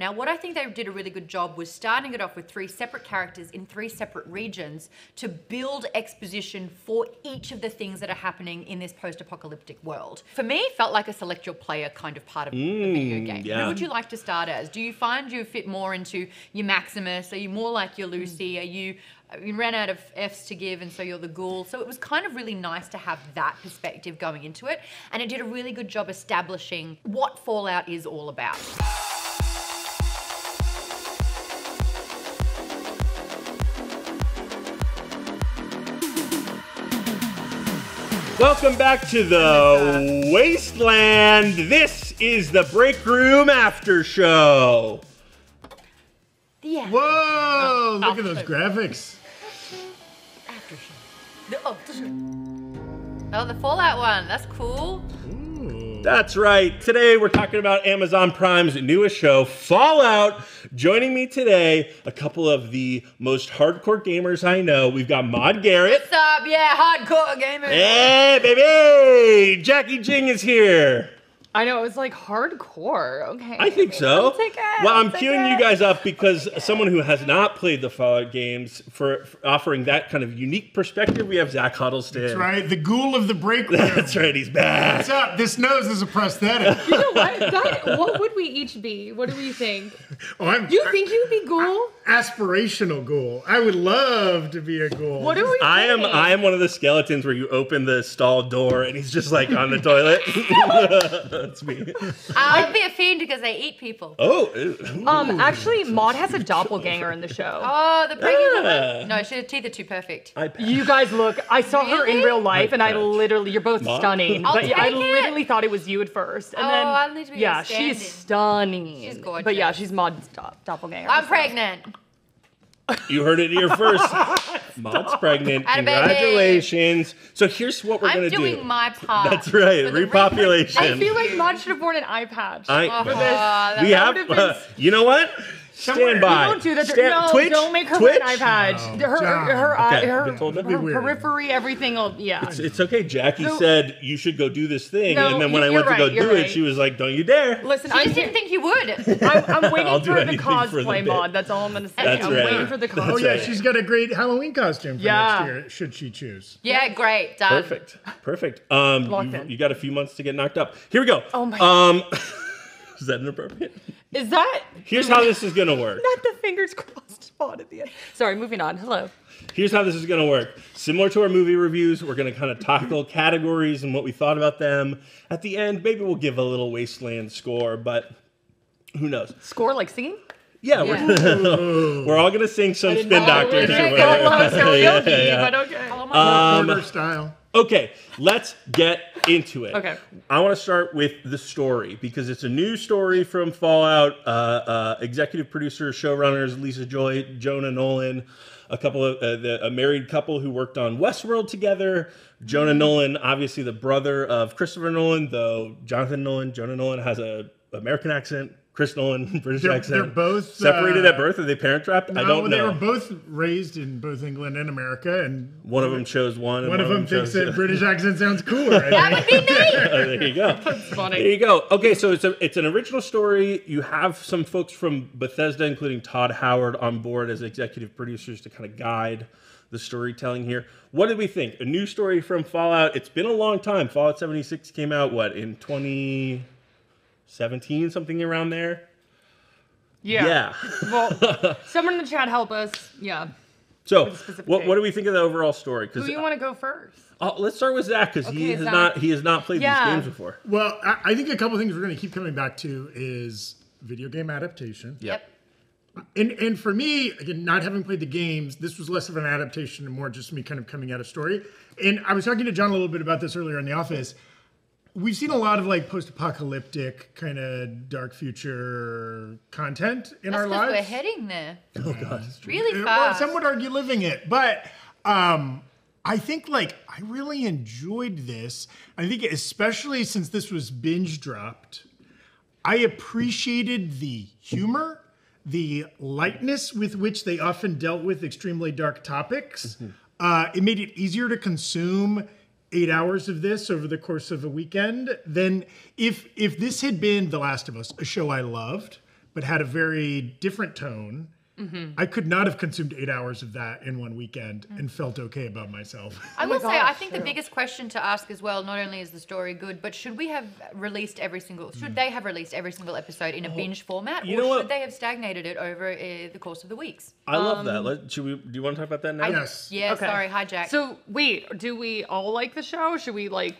Now, what I think they did a really good job was starting it off with three separate characters in three separate regions to build exposition for each of the things that are happening in this post-apocalyptic world. For me, it felt like a select your player kind of part of the mm, video game. yeah. Who would you like to start as? Do you find you fit more into your Maximus? Are you more like your mm. Lucy? Are you you ran out of F's to give, and so you're the ghoul. So it was kind of really nice to have that perspective going into it, and it did a really good job establishing what Fallout is all about. Welcome back to the Wasteland. This is the Break Room After Show. Yeah. Whoa! Oh, look at oh, those oh. graphics. After show. Oh, the- oh, the Fallout one. That's cool. That's right. Today we're talking about Amazon Prime's newest show, Fallout. Joining me today, a couple of the most hardcore gamers I know. We've got Maude Garrett. What's up? Yeah, hardcore gamer. Hey, baby! Jacki Jing is here. I know it was like hardcore. Okay. I think so. I'll take it, Well, I'll I'm take queuing you guys up because someone who has not played the Fallout games for, for offering that kind of unique perspective, we have Zach Huddleston. That's right. The ghoul of the break room. That's right. He's back. What's up? This nose is a prosthetic. You know what? That, what would we each be? What do we think? Oh, I'm You think you'd be ghoul? Aspirational ghoul. I would love to be a ghoul. What do we? I am think? I am one of the skeletons where you open the stall door and he's just like on the toilet. That's me. I'll be a fiend because they eat people. Oh, ooh. Um, actually, Maude has a doppelganger in the show. Oh, the pregnant Ah. woman. No, she, her teeth are too perfect. I. You guys look. I saw her in real life, and I literally, you're both Maude? stunning. I'll but yeah, I it. literally thought it was you at first, and Oh, then I need to be a yeah, she's stand-in. stunning. She's gorgeous. But yeah, she's Maude's do- doppelganger. I'm pregnant. You heard it here first. Maude's pregnant. Atta baby. Congratulations. So here's what we're going to do. I'm gonna doing do. my part. That's right. for the Repopulation. I feel like Maude should have worn an eye patch. I- Oh, for this. that we have. would've been- uh, you know what? Stand by. Don't do that. Stand, no, Twitch, don't make her Twitch. wear an eye patch. No, her, John. her, her, eye, Okay, her, told them. her That'd be weird. periphery, everything. Will, yeah. It's, it's okay. Jacki No. said you should go do this thing, No, and then when I you're went to go right, do it, she was like, "Don't you dare!" Listen, I I'm, just didn't think you would. I'm, I'm waiting for the anything for the cosplay mod. That's all I'm gonna say. That's I'm right. waiting for the That's Oh yeah, she's got a great Halloween costume for Yeah. next year. Should she choose? yeah, great. Done. Perfect. Perfect. Um, you, you got a few months to get knocked up. Here we go. Oh my- Um, is that inappropriate? Is that Here's how this is gonna work. not the fingers crossed spot at the end? Sorry, moving on. Hello. Here's how this is gonna work. Similar to our movie reviews, we're gonna kind of tackle categories and what we thought about them. At the end, maybe we'll give a little wasteland score, but who knows? Score like singing? Yeah, we're, we're all gonna sing some spin doctors. We're or whatever. go low karaoke, Yeah, yeah. but okay. Um, style. Okay, let's get into it. Okay. I want to start with the story because it's a new story from Fallout. Uh, uh, executive producers, showrunners Lisa Joy, Jonah Nolan, a couple of uh, the, a married couple who worked on Westworld together. Jonah Nolan, obviously the brother of Christopher Nolan, though Jonathan Nolan, Jonah Nolan has a American accent. Chris Nolan, British They're- accent. they're both, separated uh, at birth. Are they parent trapped? I don't they know. They were both raised in both England and America, and one of them chose one. And one of them thinks chose that British accent sounds cooler. I That would be me. Oh, there you go. That's funny. There you go. Okay, so it's a it's an original story. You have some folks from Bethesda, including Todd Howard, on board as executive producers to kind of guide the storytelling here. What did we think? A new story from Fallout. It's been a long time. Fallout 76 came out what in 2017, something around there. Yeah. Yeah. Well, someone in the chat help us. Yeah. So, With a specific what, what do we think of the overall story? Who Because do you want to go first? Oh, let's start with Zach because he Okay, has Zach. not he has not played Yeah. these games before. Well, I, I think a couple things we're going to keep coming back to is video game adaptation. Yep. And and for me, again, not having played the games, this was less of an adaptation and more just me kind of coming out of story. And I was talking to John a little bit about this earlier in the office. We've seen a lot of like post-apocalyptic kind of dark future content in That's our because lives. we're heading there. Oh God. Really Or fast. some would argue living it, but um, I think like I really enjoyed this. I think especially since this was binge dropped, I appreciated the humor, the lightness with which they often dealt with extremely dark topics. Uh, it made it easier to consume eight hours of this over the course of a weekend then if if this had been The Last of Us, a show I loved, but had a very different tone. I could not have consumed eight hours of that in one weekend and felt okay about myself. I Oh my will say, I gosh, think the biggest question to ask as well, not only is the story good, but should we have released every single, should they have released every single episode in a binge format, you or know what? should they have stagnated it over uh, the course of the weeks? I love Um, that. Let, should we? Do you want to talk about that now? yes. Yeah, Okay. sorry, hijack. So wait, do we all like the show? Should we like?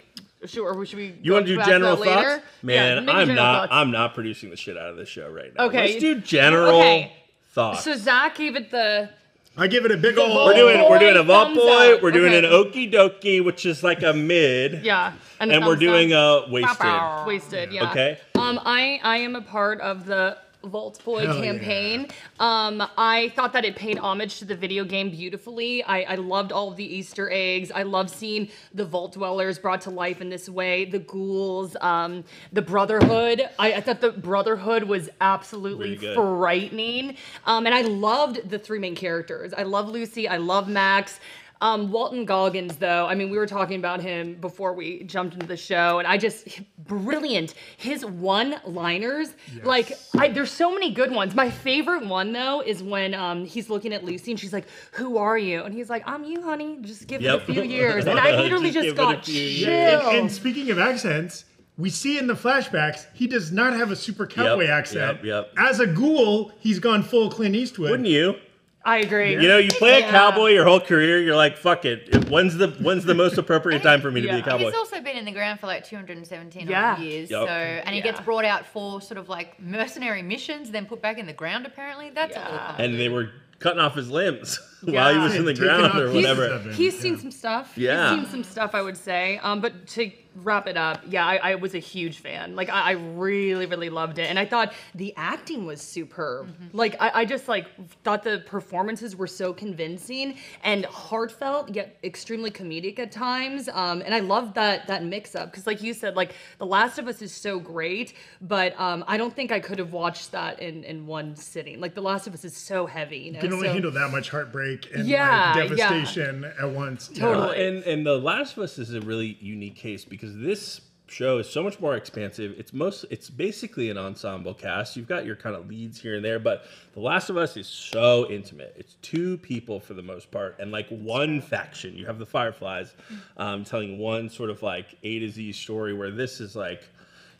Should, or should we? You want to do go back to general that thoughts? later? Man, Yeah, I'm general not. thoughts. I'm not producing the shit out of this show right now. Okay. Let's do general Okay. Thoughts. So Zach gave it the. I give it a big old. we're doing. We're doing a vault boy. up. We're doing Okay. an okie dokie, which is like a mid. Yeah, And we're doing up. a wasted. wasted. Yeah. Okay. Um, I I am a part of the Vault Boy Hell campaign. Um, I thought that it paid homage to the video game beautifully. I, I loved all of the Easter eggs. I love seeing the Vault Dwellers brought to life in this way. The ghouls, um, the Brotherhood. I, I thought the Brotherhood was absolutely Really frightening. Um, and I loved the three main characters. I love Lucy. I love Max. Um, Walton Goggins, though, I mean, we were talking about him before we jumped into the show, and I just brilliant. His one-liners, like, I, there's so many good ones. My favorite one, though, is when um, he's looking at Lucy and she's like, "Who are you?" And he's like, "I'm you, honey. Just give Yep. it a few years." And I literally Just just, give it a got few chill. And, and speaking of accents, we see in the flashbacks he does not have a super cowboy Yep, accent. yep, yep. As a ghoul, he's gone full Clint Eastwood. Wouldn't you? I agree. You know, you play a cowboy your whole career. You're like, fuck it. When's the when's the most appropriate time for me to be a cowboy? He's also been in the ground for like 217 Yeah. years. Yup. So, and he gets brought out for sort of like mercenary missions, then put back in the ground. Apparently, that's a little Yeah. complicated. and they were cutting off his limbs while he was in the ground or whatever. stuff. He's Yeah. seen some stuff. Yeah. He's seen some stuff, I would say. Um, but to wrap it up, yeah, I, I was a huge fan. Like, I, I really, really loved it. And I thought the acting was superb. Like, I, I just, like, thought the performances were so convincing and heartfelt, yet extremely comedic at times. Um, and I loved that, that mix-up. Because, like you said, like, The Last of Us is so great, but um, I don't think I could have watched that in, in one sitting. Like, The Last of Us is so heavy, you know? You can only so- handle that much heartbreak and Yeah, like, yeah. devastation at once. Yeah. Totally. And and The Last of Us is a really unique case because this show is so much more expansive. It's most it's basically an ensemble cast. You've got your kind of leads here and there, but The Last of Us is so intimate. It's two people for the most part and like one faction. You have the Fireflies um, telling one sort of like A to Z story where this is like,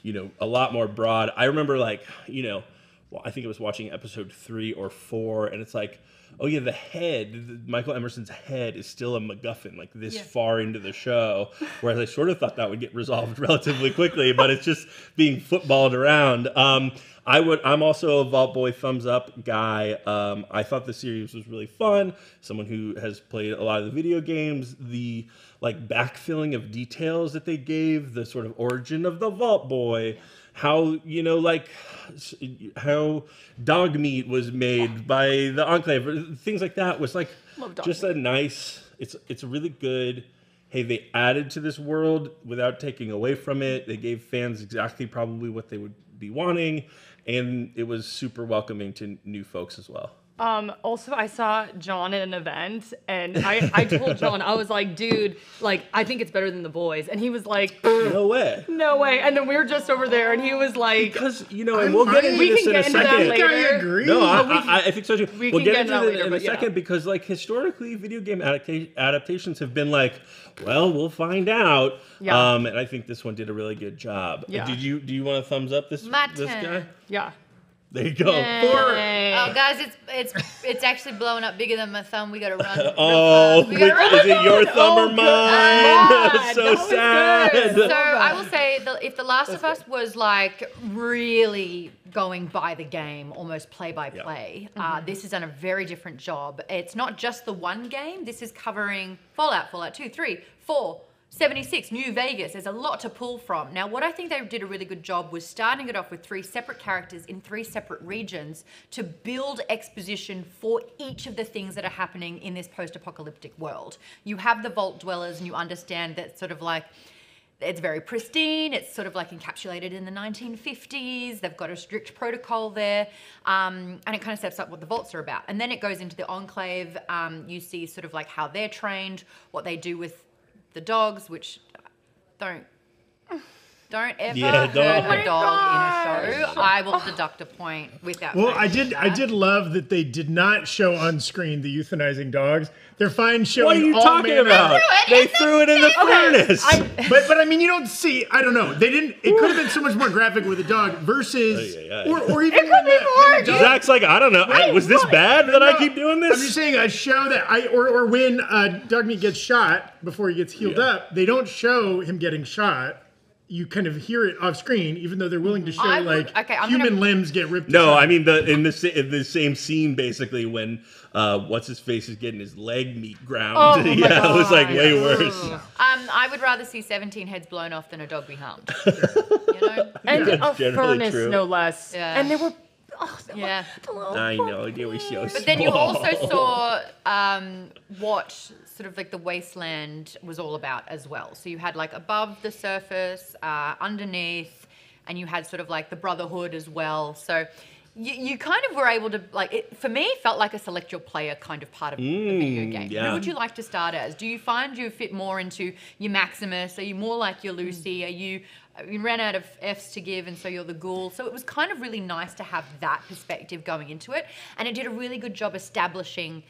you know, a lot more broad. I remember like, you know, well, I think I was watching episode three or four, and it's like, oh yeah, the head, Michael Emerson's head is still a MacGuffin, like this Yeah. far into the show. Whereas I sort of thought that would get resolved relatively quickly, but it's just being footballed around. Um, I would. I'm also a Vault Boy thumbs up guy. Um, I thought the series was really fun. Someone who has played a lot of the video games, the like backfilling of details that they gave, the sort of origin of the Vault Boy how you know like how dog meat was made by the enclave. Things like that was like just a nice it's it's really good. Hey they added to this world without taking away from it. They gave fans exactly probably what they would be wanting and it was super welcoming to new folks as well Um, also, I saw John at an event, and I, I told John, I was like, dude, like, I think it's better than the boys. And he was like, no way no way. And then we were just over there, and he was like, because you know and I'm we'll get into We this can in a get into that second I think I later. agree. No, I, I, I think so too. we we'll can get get into into that later, in a but yeah. second because, like, historically, video game adapta- adaptations have been like, well, we'll find out. Yeah. Um, and I think this one did a really good job. Yeah. Did you do you want to thumbs up this My this turn. guy? yeah. There you go. Yay. Oh, guys, it's it's it's actually blowing up bigger than my thumb. We gotta run. Oh, we gotta run. is it your thumb or mine? God, so that was sad. So I will say, the, if The Last of Us was like really going by the game, almost play by play, uh, this has done a very different job. It's not just the one game. This is covering Fallout, Fallout 2, 3, 4, 76, New Vegas. There's a lot to pull from. Now, what I think they did a really good job was starting it off with three separate characters in three separate regions to build exposition for each of the things that are happening in this post-apocalyptic world. You have the vault dwellers, and you understand that sort of like it's very pristine. It's sort of like encapsulated in the 1950s. They've got a strict protocol there, um, and it kind of sets up what the vaults are about. And then it goes into the enclave. Um, you see sort of like how they're trained, what they do with the dogs, which don't Don't ever Yeah, hurt don't- Oh a my dog in a show. I will deduct a point without. Well, I saying did. I did love that they did not show on screen the euthanizing dogs. They're fine showing. What are you all talking manner- about? They threw it in the furnace. But but I mean, you don't see. I don't know. They didn't. It could have been so much more graphic with a dog versus, Ay, ay, ay. or or even could when be the- more, dog- Zach's like, I don't know. I, was this bad that I keep doing this? I'm just saying a show that I or or when uh, dog meat gets shot before he gets healed Yeah. up, they don't show him getting shot. You kind of hear it off screen, even though they're willing to show I would- like okay, I'm human gonna- limbs get ripped. No, aside. I mean the in the sa- in the same scene basically when uh, what's his face is getting his leg meat ground. Oh my yeah, it was like God. way worse. Um, I would rather see 17 heads blown off than a dog be harmed. you know? and That's a generally furnace, true. no less. Yeah. And they were. Oh, they were- Yeah. I know they were so But then you also saw um, what sort of like the wasteland was all about as well. So you had like above the surface, uh, underneath, and you had sort of like the brotherhood as well. So you, you kind of were able to like it, for me felt like a select your player kind of part of the video Mm, game. yeah. Who would you like to start as? Do you find you fit more into your Maximus? Are you more like your Lucy? Are you you ran out of F's to give and so you're the ghoul. So it was kind of really nice to have that perspective going into it. And it did a really good job establishing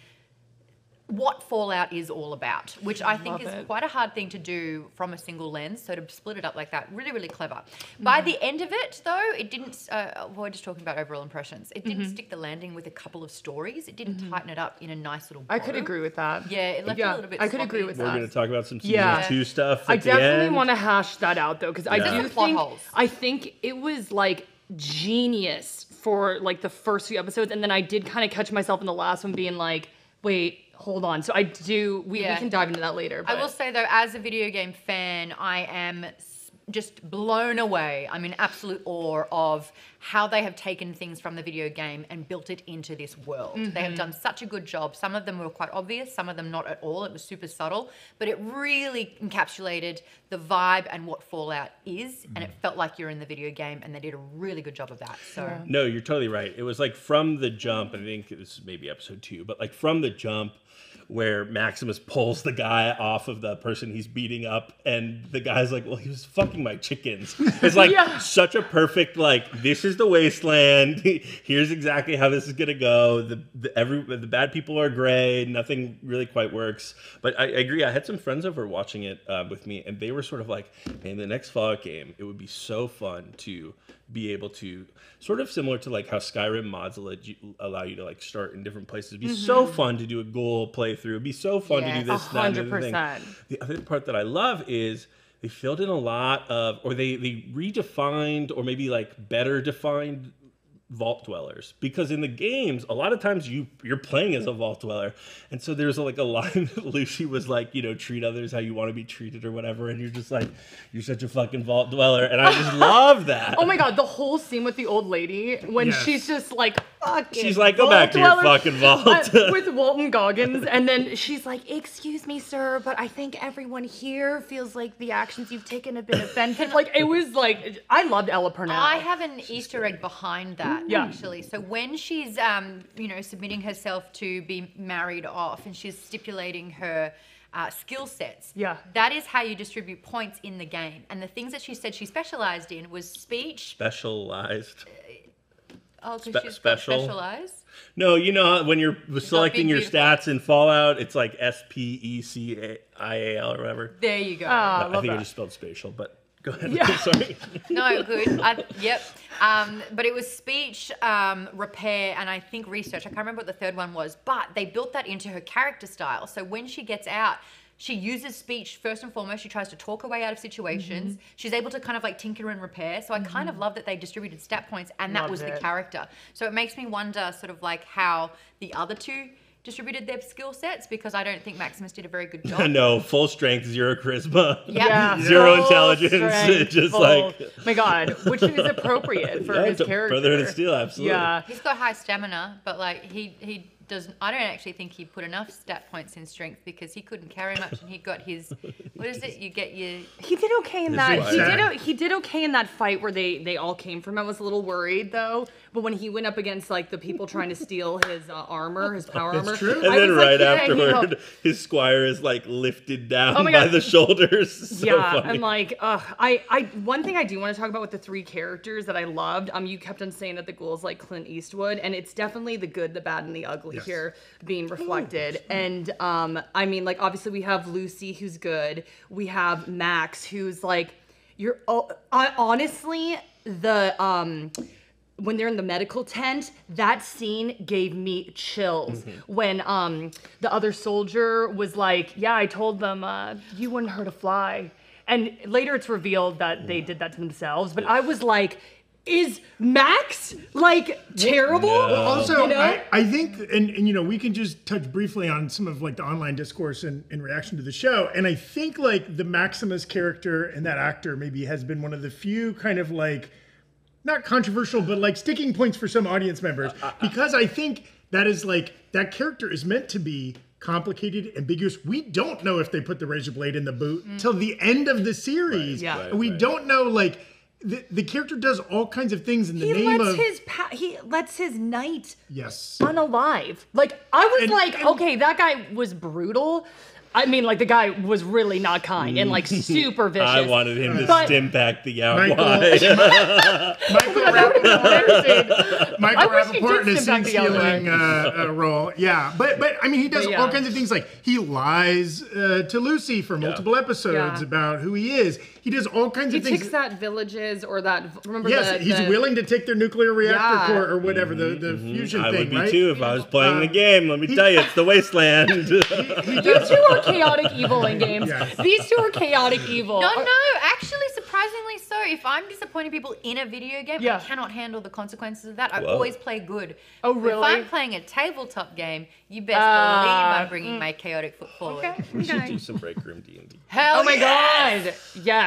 what Fallout is all about, which I think Love is it. quite a hard thing to do from a single lens. So to split it up like that, really, really clever. By mm. the end of it, though, it didn't. Uh, we're just talking about overall impressions. It didn't mm-hmm. stick the landing with a couple of stories. It didn't mm-hmm. tighten it up in a nice little. I could bow. agree with that. Yeah, it left it a little bit. I could sloppy. agree with that. We're that. going to talk about some season Yeah. two stuff. I at the definitely end. want to hash that out though, because I Yeah. do Different plot think holes. I think it was like genius for like the first few episodes, and then I did kind of catch myself in the last one being like, wait, hold on. So I do. We, Yeah. we can dive into that later. I will say though, as a video game fan, I am just blown away. I'm in absolute awe of how they have taken things from the video game and built it into this world. They Mm-hmm. have done such a good job. Some of them were quite obvious, some of them not at all. It was super subtle, but it really encapsulated the vibe and what Fallout is, and it felt like you're in the video game, and they did a really good job of that. So. No, you're totally right. It was like from the jump. I think this is maybe episode two, but like from the jump, where Maximus pulls the guy off of the person he's beating up, and the guy's like, "Well, he was fucking my chickens." It's like Yeah. such a perfect like. This is the wasteland. Here's exactly how this is gonna go. The, the every the bad people are gray. Nothing really quite works. But I, I agree. I had some friends over watching it uh, with me, and they were sort of like, "In the next Fallout game, it would be so fun to." Be able to sort of similar to like how Skyrim mods allow you, allow you to like start in different places. It'd be so fun to do a goal playthrough. It'd be so fun to do this. that, and the other thing. 100%. The other part that I love is they filled in a lot of, or they they redefined, or maybe like better defined vault dwellers because in the games a lot of times you you're playing as a vault dweller and so there's like a line that lucy was like you know treat others how you want to be treated or whatever and you're just like you're such a fucking vault dweller and i just love that Oh my god, the whole scene with the old lady when Yes. she's just like fucking. She's like, "Go vault back to your fucking vault. uh, with Walton Goggins, and then she's like, "Excuse me, sir, but I think everyone here feels like the actions you've taken have been offensive." like it was like I loved Ella Purnell. I have an Easter egg behind that Yeah. actually. So when she's um, you know, submitting herself to be married off and she's stipulating her uh, skill sets. Yeah. That is how you distribute points in the game. And the things that she said she specialized in was speech. specialized Oh, because Spe- she's special. specialized. no you know when you're selecting your stats in fallout it's like s-p-e-c-i-a-l or whatever There you go. Ah, i love think i just spelled spatial but go ahead Yeah. sorry No, good. I, yep. Um, but it was speech, um, repair, and I think research. I can't remember what the third one was, but they built that into her character style. So when she gets out, she uses speech first and foremost. She tries to talk her way out of situations. Mm-hmm. She's able to kind of like tinker and repair. So I kind of love that they distributed stat points, and that Loved was the character. So it makes me wonder, sort of like how the other two distributed their skill sets because I don't think Maximus did a very good job. no full strength zero charisma Yeah. Yeah, Zero full intelligence, strength, just full- like- my god, which is appropriate for Yeah, his to character. Brotherhood of Steel, absolutely. Yeah, He's got high stamina, but like he he doesn't. I don't actually think he put enough stat points in strength because he couldn't carry much, and he got his. What is it? You get your. He did okay in This that. is He did. He did okay in that fight where they they all came from. I was a little worried though. But when he went up against like the people trying to steal his uh, armor, his power That's armor, true. And I then was like, right he afterward, helped. his squire is like lifted down Oh my by God. the shoulders. So yeah, funny. I'm like, ugh. I, I, one thing I do want to talk about with the three characters that I loved. Um, you kept on saying that the ghouls like Clint Eastwood, and it's definitely the good, the bad, and the ugly Yes. here being reflected. And um, I mean, like obviously we have Lucy who's good. We have Max who's like, you're. Oh, I honestly the um when they're in the medical tent, that scene gave me chills. When um the other soldier was like, "Yeah, I told them uh, you wouldn't hurt a fly," and later it's revealed that they did that to themselves. But I was like, "Is Max like terrible?" No. Also, You know? I, I think, and, and you know, we can just touch briefly on some of like the online discourse in, in reaction to the show. And I think like the Maximus character and that actor maybe has been one of the few kind of like, not controversial, but like sticking points for some audience members. Because I think that is like, that character is meant to be complicated, ambiguous. We don't know if they put the razor blade in the boot mm. till the end of the series. Yeah. Right, we right. don't know like, the, the character does all kinds of things in the he name lets of his pa- he lets his knight yes. unalive. Like I was And- like, and- okay, that guy was brutal. I mean, like the guy was really not kind and like super vicious. I wanted him to But- stim back the Michael- outline. Michael Rapaport, Michael I Rapaport in a scene stealing uh, uh, role. Yeah, but but I mean, he does But all kinds of things. Like he lies uh, to Lucy for multiple episodes Yeah. about who he is. He does all kinds he of things. He takes that villages or that remember yes, the, he's the- willing to take their nuclear reactor Yeah. core or whatever the, the fusion I thing, I would be right? too if I was playing Uh, the game. Let me tell you, it's the wasteland. You two are chaotic evil in games. Yes. These two are chaotic evil. No, no, actually, surprisingly so. If I'm disappointing people in a video game, Yeah. I cannot handle the consequences of that. I Whoa. always play good. Oh, really? If? I'm playing a tabletop game, you best Ah, believe I'm bringing my chaotic foot forward. Okay. we should do some break room D and D. Hell Oh my yes! god.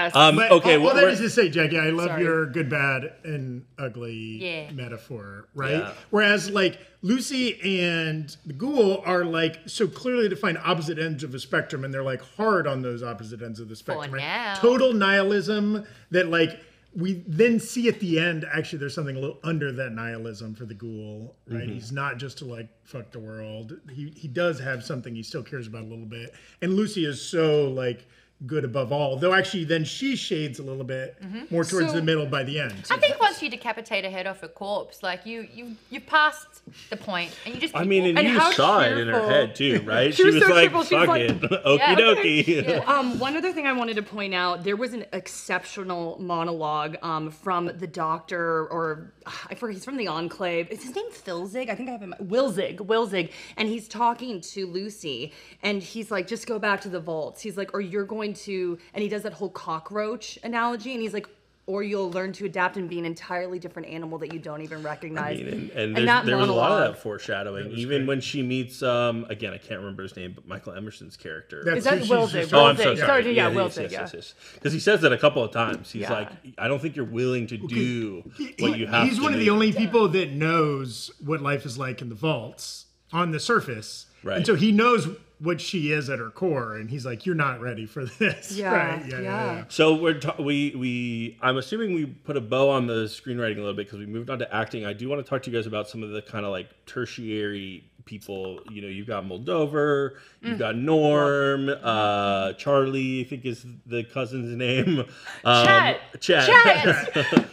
Yes. Um, But okay, all, all well, that we're- to say, Jacki, I love Sorry. your good, bad, and ugly Yeah. metaphor, right? Yeah. Whereas, like, Lucy and the ghoul are, like, so clearly defined opposite ends of a spectrum, and they're, like, hard on those opposite ends of the spectrum, right? now. Total nihilism that, like, we then see at the end, actually, there's something a little under that nihilism for the ghoul, right? He's not just to, like, fuck the world. He, he does have something he still cares about a little bit. And Lucy is so, like, good above all. Though actually, then she shades a little bit more towards So- the middle by the end. I think once you decapitate a head off a corpse, like you, you, you've passed the point, and you just. I mean, and, walking. you how saw it in her head too, right? She was so like, cheerful, she was "Fuck like- it, okie Yeah. dokie." Yeah. Um, one other thing I wanted to point out, there was an exceptional monologue um, from the doctor, or I forget, he's from the Enclave. Is his name Philzig? I think I have him. Wilzig, Wilzig, and he's talking to Lucy, and he's like, "Just go back to the vaults." He's like, "Or you're going to," and he does that whole cockroach analogy, and he's like. Or you'll learn to adapt and be an entirely different animal that you don't even recognize. I mean, and, and, there's, there was a lot of that foreshadowing. Even when she meets, um, again, I can't remember his name, but Michael Emerson's character. That's Is that who Wilzig? Oh, I'm so sorry. Sorry, yeah, yes, Wilzig, yes, yeah. yes, yes. Because he says that a couple of times. He's Yeah. like, I don't think you're willing to do He- what you have he's to one of do. the only people that knows what life is like in the vaults on the surface. Right. And so he knows what she is at her core, and he's like, "You're not ready for this." Yeah, right? Yeah, yeah. yeah. yeah. So we're ta- we we I'm assuming we put a bow on the screenwriting a little bit because we moved on to acting. I do want to talk to you guys about some of the kind of like tertiary people. You know, you've got Moldaver, you've got Norm, uh, Charlie. I think is the cousin's name. Um, Chet. Chet. Chet.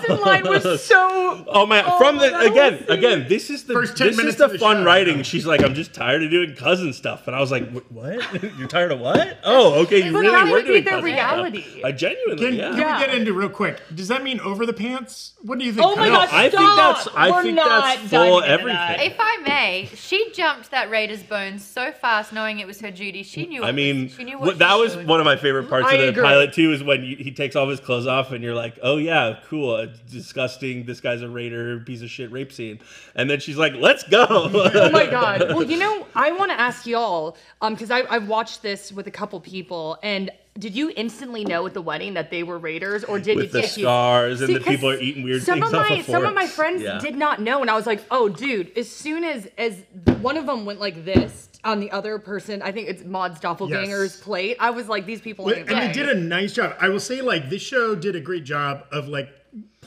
the cousin line was so. Oh man! Oh, From the again, was- again, this is the First 10 this is minutes the of the fun show. writing. She's like, I'm just tired of doing cousin stuff, and I was like, what? You're tired of what? Oh, okay, you But really that were would be doing their cousin stuff. reality. I genuinely, Can, yeah. can we get into real quick? Does that mean over the pants? What do you think? Oh my Kyle? gosh, I think stop. that's I We're think not that's full everything. that. If I may, she jumped that Raider's bones so fast, knowing it was her duty. She knew. I mean, she knew what that was should. one of my favorite parts I of the agree. pilot too. Is when he takes all his clothes off, and you're like, "Oh yeah, cool, uh, disgusting. This guy's a raider, piece of shit, rape scene." And then she's like, "Let's go." oh my god. Well, you know, I want to ask y'all, um, because I I've watched this with a couple people, and did you instantly know at the wedding that they were raiders, or did With it the take you- scars and the people are eating weird some things of off of some of my friends Yeah. did not know, and I was like, "Oh, dude!" As soon as as one of them went like this on the other person, I think it's Maude's doppelganger's Yes. plate. I was like, "These people." Well, ain't and they did a nice job. I will say, like this show did a great job of like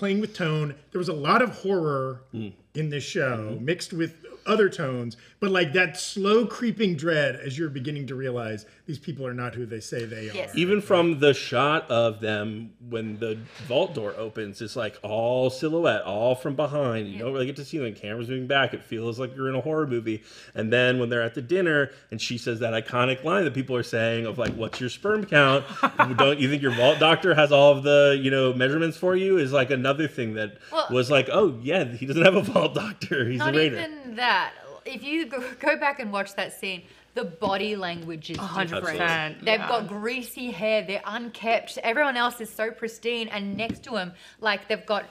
playing with tone. There was a lot of horror Mm. in this show, Mm-hmm. mixed with other tones, but like that slow creeping dread as you're beginning to realize these people are not who they say they Yes. are. Even from the shot of them when the vault door opens, it's like all silhouette, all from behind. You don't really get to see them. Cameras moving back. It feels like you're in a horror movie. And then when they're at the dinner and she says that iconic line that people are saying of like, "What's your sperm count? don't you think your vault doctor has all of the you know measurements for you?" Is like another thing that Well- was like, "Oh yeah, he doesn't have a vault doctor. He's Not a raider." even that. If you go, go back and watch that scene, the body language is hundred different. percent. They've got greasy hair. They're unkept. Everyone else is so pristine, and next to them, like they've got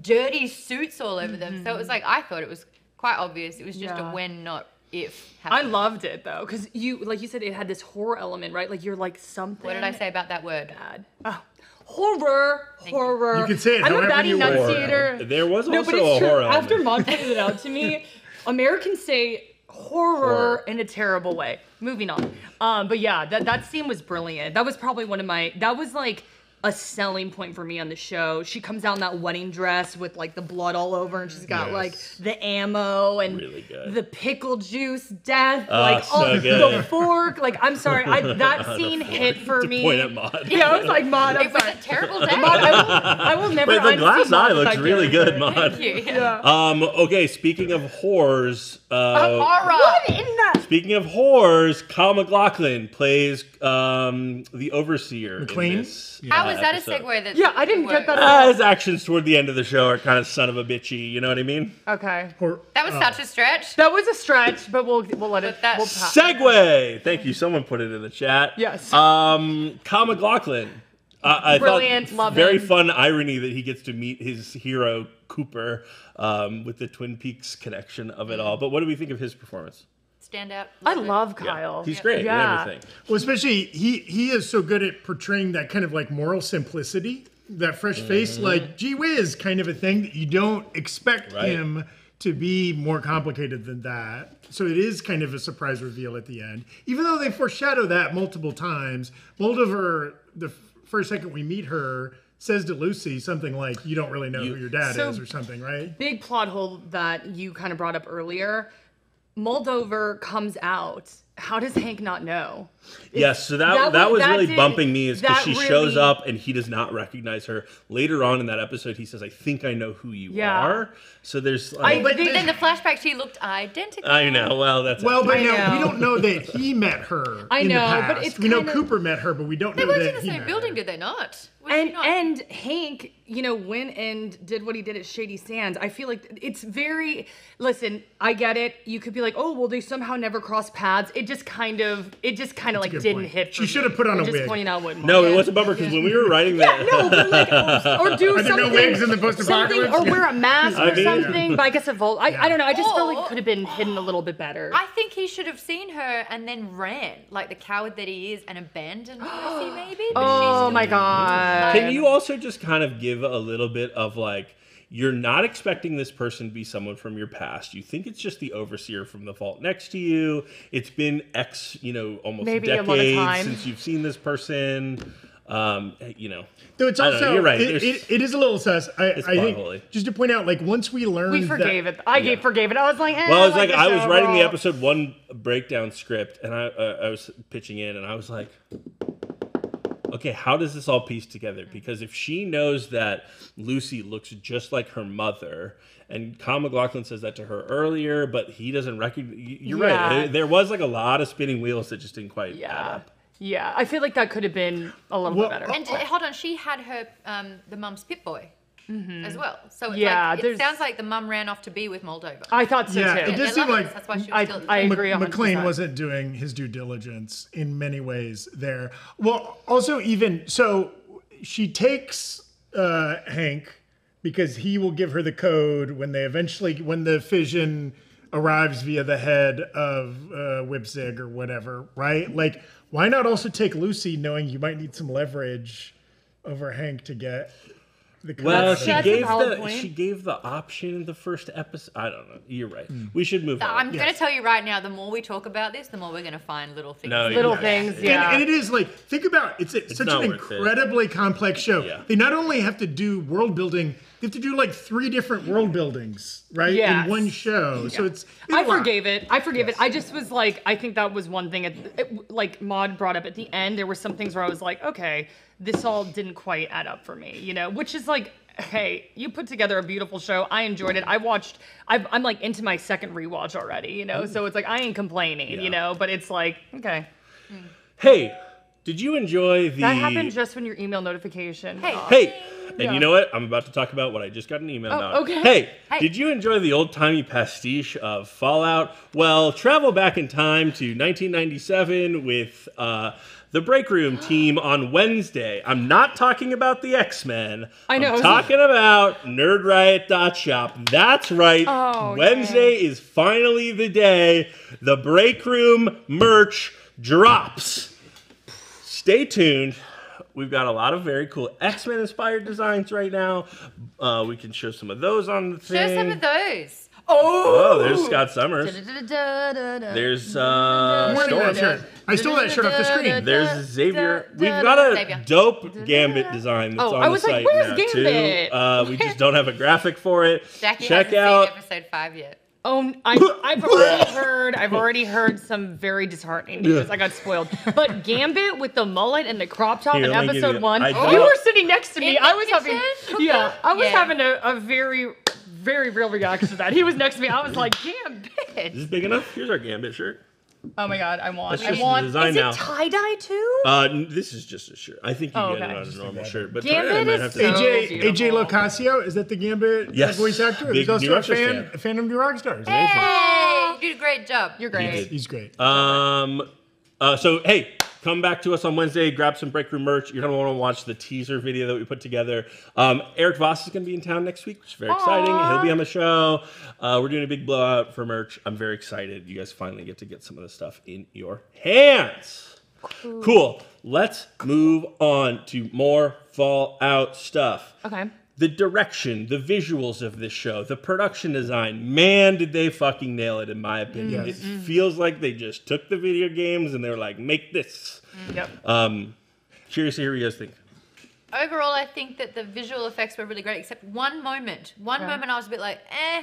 dirty suits all over them. So it was mm-hmm. like I thought it was quite obvious. It was just Yeah. a when, not if. I loved it though, because you, like you said, it had this horror element, right? Like you're like something. What did I say about that word? Bad. Oh, horror, horror. You can say it I'm a however bad you enunciator. There was also No, but it's a true. horror After element. Mom pointed it out to me, Americans say horror, Horror. in a terrible way. Moving on. Um, but yeah, that that scene was brilliant. That was probably one of my. That was like a selling point for me on the show. She comes out in that wedding dress with like the blood all over, and she's got like the ammo and Really the pickle juice death, Oh, like so oh, the fork. Like I'm sorry, I, that scene hit for To me. point at Maude. Yeah, I was like, Maude, I'm It was sorry. a terrible day. Maude, I will, I will never. But the glass eye looks really character. good, Maude. Thank you. Yeah. Um, okay, speaking of whores, uh, Horror. What in that? speaking of whores, Kyle MacLachlan plays um, the overseer. McLean? In this, Yeah. How uh, is that a segue? That Yeah, I didn't get that at Uh, his actions toward the end of the show are kind of son of a bitchy. You know what I mean? Okay. Or- That was such a stretch. That was a stretch, but we'll we'll let it. But that- we'll pass. Segue. Thank you. Someone put it in the chat. Yes. Um, Kyle MacLachlan. Uh, I Brilliant, Thought love very fun irony that he gets to meet his hero Cooper um, with the Twin Peaks connection of it all. But what do we think of his performance? Stand out. I it. love Yeah, Kyle. he's great Yeah. and everything. Well, especially he he is so good at portraying that kind of like moral simplicity, that fresh face, Mm-hmm. like gee whiz kind of a thing that you don't expect Right. him to be more complicated than that. So it is kind of a surprise reveal at the end, even though they foreshadow that multiple times. Moldaver, the f- first second we meet her, says to Lucy something like, "You don't really know You- who your dad So- is," or something, right? Big plot hole that you kind of brought up earlier. Moldaver comes out. How does Hank not know? Yes, so that that that, was- was that really did- bumping me is because that she shows up and he does not recognize her. Later on in that episode, he says, "I think I know who you Yeah. are." So there's, I but think Then the flashback, she looked identical. I know. Well, that's Well, but no, we don't know that he met her. I in the know, past. but it's we know kinda- Cooper met her, but we don't They know weren't that in the he same met building, her. did they not? Was she and not? and Hank, you know, went and did what he did at Shady Sands. I feel like it's very. Listen, I get it. You could be like, oh, well, they somehow never crossed paths. It just kind of, it just kind of like didn't point. hit. She for should have put on I'm a just wig. pointing out what. no, it Yeah. was a bummer because when we were writing that, yeah, no, but like, or, or do Are there something. no wigs in the post-apocalypse? or wear a mask I or mean- something. But I guess a volt. I, I don't know. I just felt like it oh. could have been hidden a little bit better. I think he should have seen her and then ran, like the coward that he is, and abandoned Lucy, maybe. But oh still my didn't. God. Can you also just kind of give a little bit of like you're not expecting this person to be someone from your past. You think it's just the overseer from the vault next to you. It's been X, you know, almost Maybe a lot of decades since you've seen this person. Um, you know, Though it's also know, you're right. It, it, it is a little sus. I, I think plot-holy. just to point out, like once we learned We forgave that, it. I gave forgave it. I was like, eh, well, it's I like the I was show, writing the episode one breakdown script, and I uh, I was pitching in, and I was like, okay, how does this all piece together? Because if she knows that Lucy looks just like her mother, and Kyle MacLachlan says that to her earlier, but he doesn't recognize. You're Yeah. right. There was like a lot of spinning wheels that just didn't quite add Yeah. up. Yeah. I feel like that could have been a little Well, bit better. And uh, hold on, she had her um, the mum's Pip Boy as well. So it's Yeah, like, it sounds like the mum ran off to be with Moldaver. I thought so Yeah, too. it And does seem like us, that's why she was I- still I the- agree. Mc- McLean 100%. wasn't doing his due diligence in many ways there. Well, also even so, she takes uh, Hank because he will give her the code when they eventually when the fission arrives via the head of uh, Whipzig or whatever, right? Like, why not also take Lucy, knowing you might need some leverage over Hank to get the Well, she That's gave the point. she gave the option in the first episode. I don't know. You're right. Hmm. We should move on. I'm going to tell you right now, the more we talk about this, the more we're going to find little things. No, Little Yeah. things, And- yeah. And, it is like think about it's, it's such an worth it. incredibly complex show. Yeah. They not only have to do world building, they have to do like three different world buildings, right? Yes. In one show. So it's, it's I a lot. forgave it. I forgave it. I just was like, I think that was one thing. At it, like Maude brought up at the end, there were some things where I was like, okay, this all didn't quite add up for me, you know. Which is like, hey, you put together a beautiful show. I enjoyed it. I watched. I've, I'm like into my second rewatch already, you know. So it's like I ain't complaining, Yeah. you know. But it's like, okay, Hey, did you enjoy the? that happened just when your email notification. Hey. Hey, and Yeah. you know what? I'm about to talk about what I just got an email Oh, about. okay. Hey, Hey. did you enjoy the old timey pastiche of Fallout? Well, travel back in time to 1997 with uh, the Break Room team on Wednesday. I'm not talking about the X Men. I know, I'm talking about Nerd Riot Shop. That's right. Oh, Wednesday is finally the day the Break Room merch drops stay tuned. We've got a lot of very cool X Men inspired designs right now. Uh, we can show some of those on the thing. Show some of those. Oh, there's Scott Summers. There's uh, Storm. shirt. I stole that shirt off the screen. There's Xavier. We've got a Xavier. dope Gambit design that's Oh, on I the was like, site where's now Gambit? too. Uh, we just don't have a graphic for it. Jacki Check hasn't out. seen episode five yet. Oh, I, I've already heard. I've already heard some very disheartening news. I got spoiled. But Gambit with the mullet and the crop top Here, in let me give episode you- one, I you don't- were sitting next to me. In I the was having, kitchen? yeah, I was Yeah. having a, a very, very real reaction to that. He was next to me. I was like, Gambit. Is this big enough? Here's our Gambit shirt. Oh my god, I want. That's I just the want. design Is now. it tie dye too? Uh, this is just a shirt. I think you Oh, get okay. it on a Just normal grab shirt, but Gambit I might is have to. so- AJ AJ beautiful. LoCascio is that the Gambit Yes. voice actor? Big He's also New a Rockstars fan, fan. a fan of New Rockstars. Hey, you did a great job. You're great. He's great. Um. Uh, so hey, come back to us on Wednesday. Grab some break room merch. You're gonna want to watch the teaser video that we put together. Um, Erik Voss is gonna be in town next week, which is very exciting. He'll be on the show. Uh, we're doing a big blowout for merch. I'm very excited. You guys finally get to get some of the stuff in your hands. Cool. Let's move on to more Fallout stuff. Okay. The direction, the visuals of this show, the production design, man, did they fucking nail it, in my opinion. Yes. It feels like they just took the video games and they were like, make this. Yep. Um, curious to hear what you guys think. Overall, I think that the visual effects were really great, except one moment. One Okay. moment I was a bit like, eh.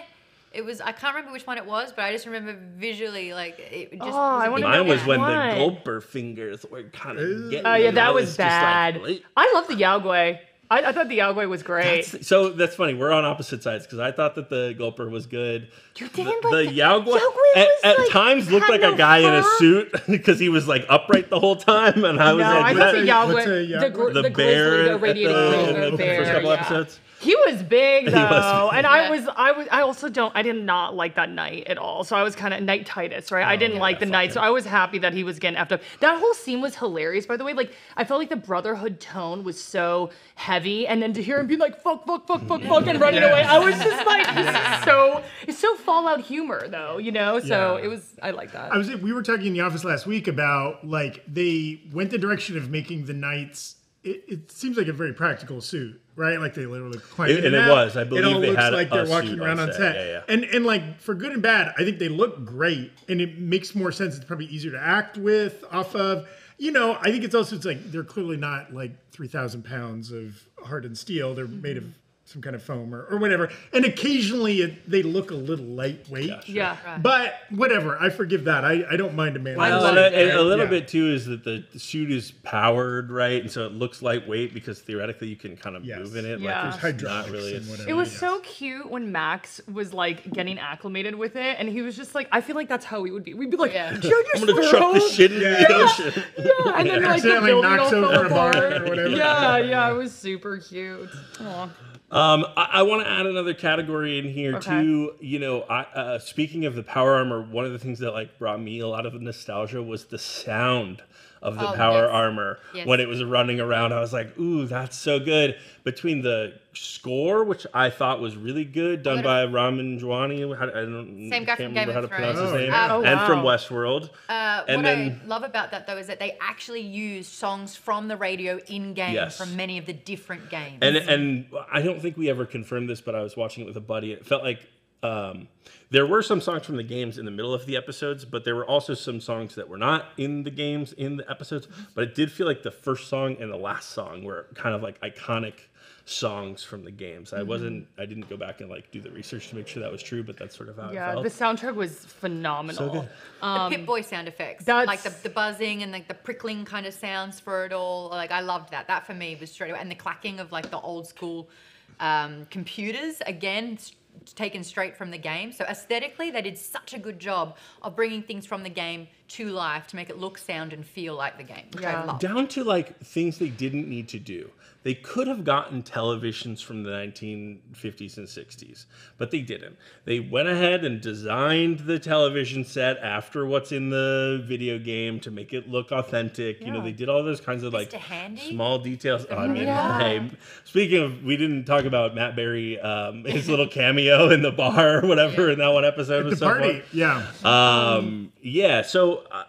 It was I can't remember which one it was, but I just remember visually like it just. Oh, was I a wanna bit know Mine was when What? the Gulper fingers were kind of getting. Oh yeah, that I was just like, bad. I love the Yao Guai. I, I thought the Yao Guai was great. That's- so that's funny. We're on opposite sides because I thought that the Gulper was good. You The, didn't the like the- Yao Guai, Yaogway at, at like, times looked like a guy in a suit because he was like upright the whole time, and I was No, like, I thought the What's Yao Guai, the, Yao Guai? gr- the, the, bear grizzly, the at radiating the, grizzly in the bear, first couple yeah. episodes? He was big though, was big. and I was, I was, I also don't, I did not like that night at all. So I was kind of nightitis, right? I oh, didn't like the fuck night, him. so I was happy that he was getting effed up. That whole scene was hilarious, by the way. Like I felt like the brotherhood tone was so heavy, and then to hear him be like fuck, fuck, fuck, fuck, fuck, and running away, I was just like, this is so, it's so Fallout humor though, you know. So Yeah. it was, I like that. I was we were talking in the office last week about like they went the direction of making the knights. It, it seems like a very practical suit, right? Like they literally climb It- in and it was. I believe it all they looks had like they're walking around on set. set. Yeah, yeah. And and like for good and bad, I think they look great, and it makes more sense. It's probably easier to act with, off of. You know, I think it's also it's like they're clearly not like three thousand pounds of hardened steel. They're made of some kind of foam or, or whatever. And occasionally it, they look a little lightweight. yeah. yeah. But whatever, I forgive that. I, I don't mind a man. I Well, love it. a, a little Yeah. bit too is that the suit is powered, right? And so it looks lightweight because theoretically you can kind of Yes. move in it. Yeah. Like There's it's not really. and whatever. It was yes. so cute when Max was like getting acclimated with it, and he was just like, I feel like that's how we would be. We'd be like, Yeah. "Yo, you're I'm gonna chuck this shit into the ocean. Yeah, and then like the Accidentally building knocks fell over a bar or whatever. Yeah, yeah, it was super cute. Aw. Um, I, I want to add another category in here Okay. too. You know, I, uh, speaking of the power armor, one of the things that like brought me a lot of nostalgia was the sound of the Oh, power yes. armor Yes. when it was running around. I was like, "Ooh, that's so good!" Between the score, which I thought was really good, done by Ramin Djawadi. How, I don't Same guy from Game remember how of to pronounce his name, Oh, yeah. and from. Westworld. Uh, and what then I love about that though is that they actually used songs from the radio in game Yes. from many of the different games. and and I don't think we ever confirmed this, but I was watching it with a buddy. It felt like um, there were some songs from the games in the middle of the episodes, but there were also some songs that were not in the games in the episodes. But it did feel like the first song and the last song were kind of like iconic songs from the games. I wasn't, I didn't go back and like do the research to make sure that was true, but that's sort of how Yeah, it felt. the soundtrack was phenomenal. So good. the Pip Boy sound effects, that's- like the, the buzzing and like the prickling kind of sounds for it all. Like I loved that. That for me was straight away, and the clacking of like the old school um, computers again. Taken straight from the game. So aesthetically, they did such a good job of bringing things from the game to life to make it look, sound, and feel like the game, which I Yeah. love. down to like things they didn't need to do. They could have gotten televisions from the 1950s and 60s, but they didn't. They went ahead and designed the television set after what's in the video game to make it look authentic. You know, they did all those kinds of like Handy? small details. Oh, I mean, Yeah. hey, speaking of, we didn't talk about Matt Berry, um, his little cameo in the bar or whatever in that one episode was The so party, fun. yeah. Um, yeah, so uh,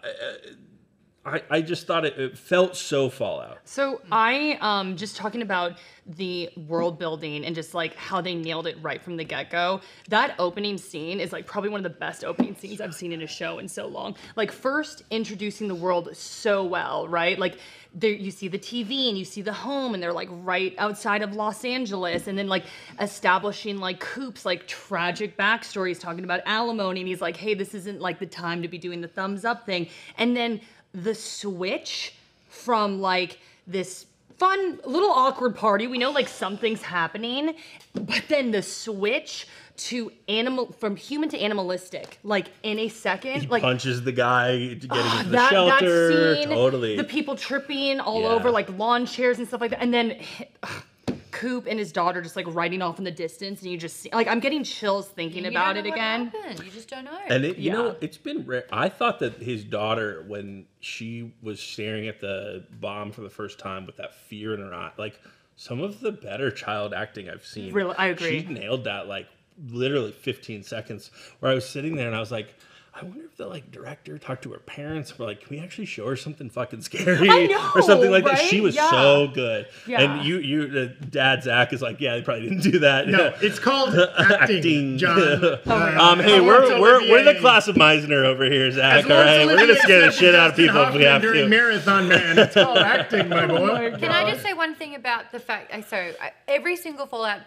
I, I just thought it, it felt so Fallout. So I um just talking about the world building and just like how they nailed it right from the get-go. That opening scene is like probably one of the best opening scenes I've seen in a show in so long. Like first introducing the world so well, right? Like there you see the TV and you see the home and they're like right outside of Los Angeles and then like establishing like Coop's like tragic backstory. He's talking about alimony and he's like, hey, this isn't like the time to be doing the thumbs up thing. And then the switch from like this fun little awkward party we know like something's happening but then the switch to animal from human to animalistic like in a second He like punches the guy getting into ah, the that, shelter. that scene, totally. the people tripping all Yeah. over like lawn chairs and stuff like that and then Coop and his daughter just like riding off in the distance and you just see like I'm getting chills thinking You about don't it what again happened. You just don't know. and it, you know, it's been rare. I thought that his daughter, when she was staring at the bomb for the first time with that fear in her eye, like some of the better child acting I've seen. Really, I agree. She nailed that like literally 15 seconds. Where I was sitting there and I was like. I wonder if the like director talked to her parents. Were like, can we actually show her something fucking scary I or something like that? She was Yeah. so good. Yeah. And you, you, the dad Zach is like, yeah, they probably didn't do that. No, it's called acting, Acting. John. Uh, Um, hey, we're, we're, we're the class of Meisner over here, Zach. As All we're gonna scare the shit out of Dustin people if we Hoffman have during to. Marathon Man, it's called acting, my boy. my Can I just say one thing about the fact? uh, So every single Fallout.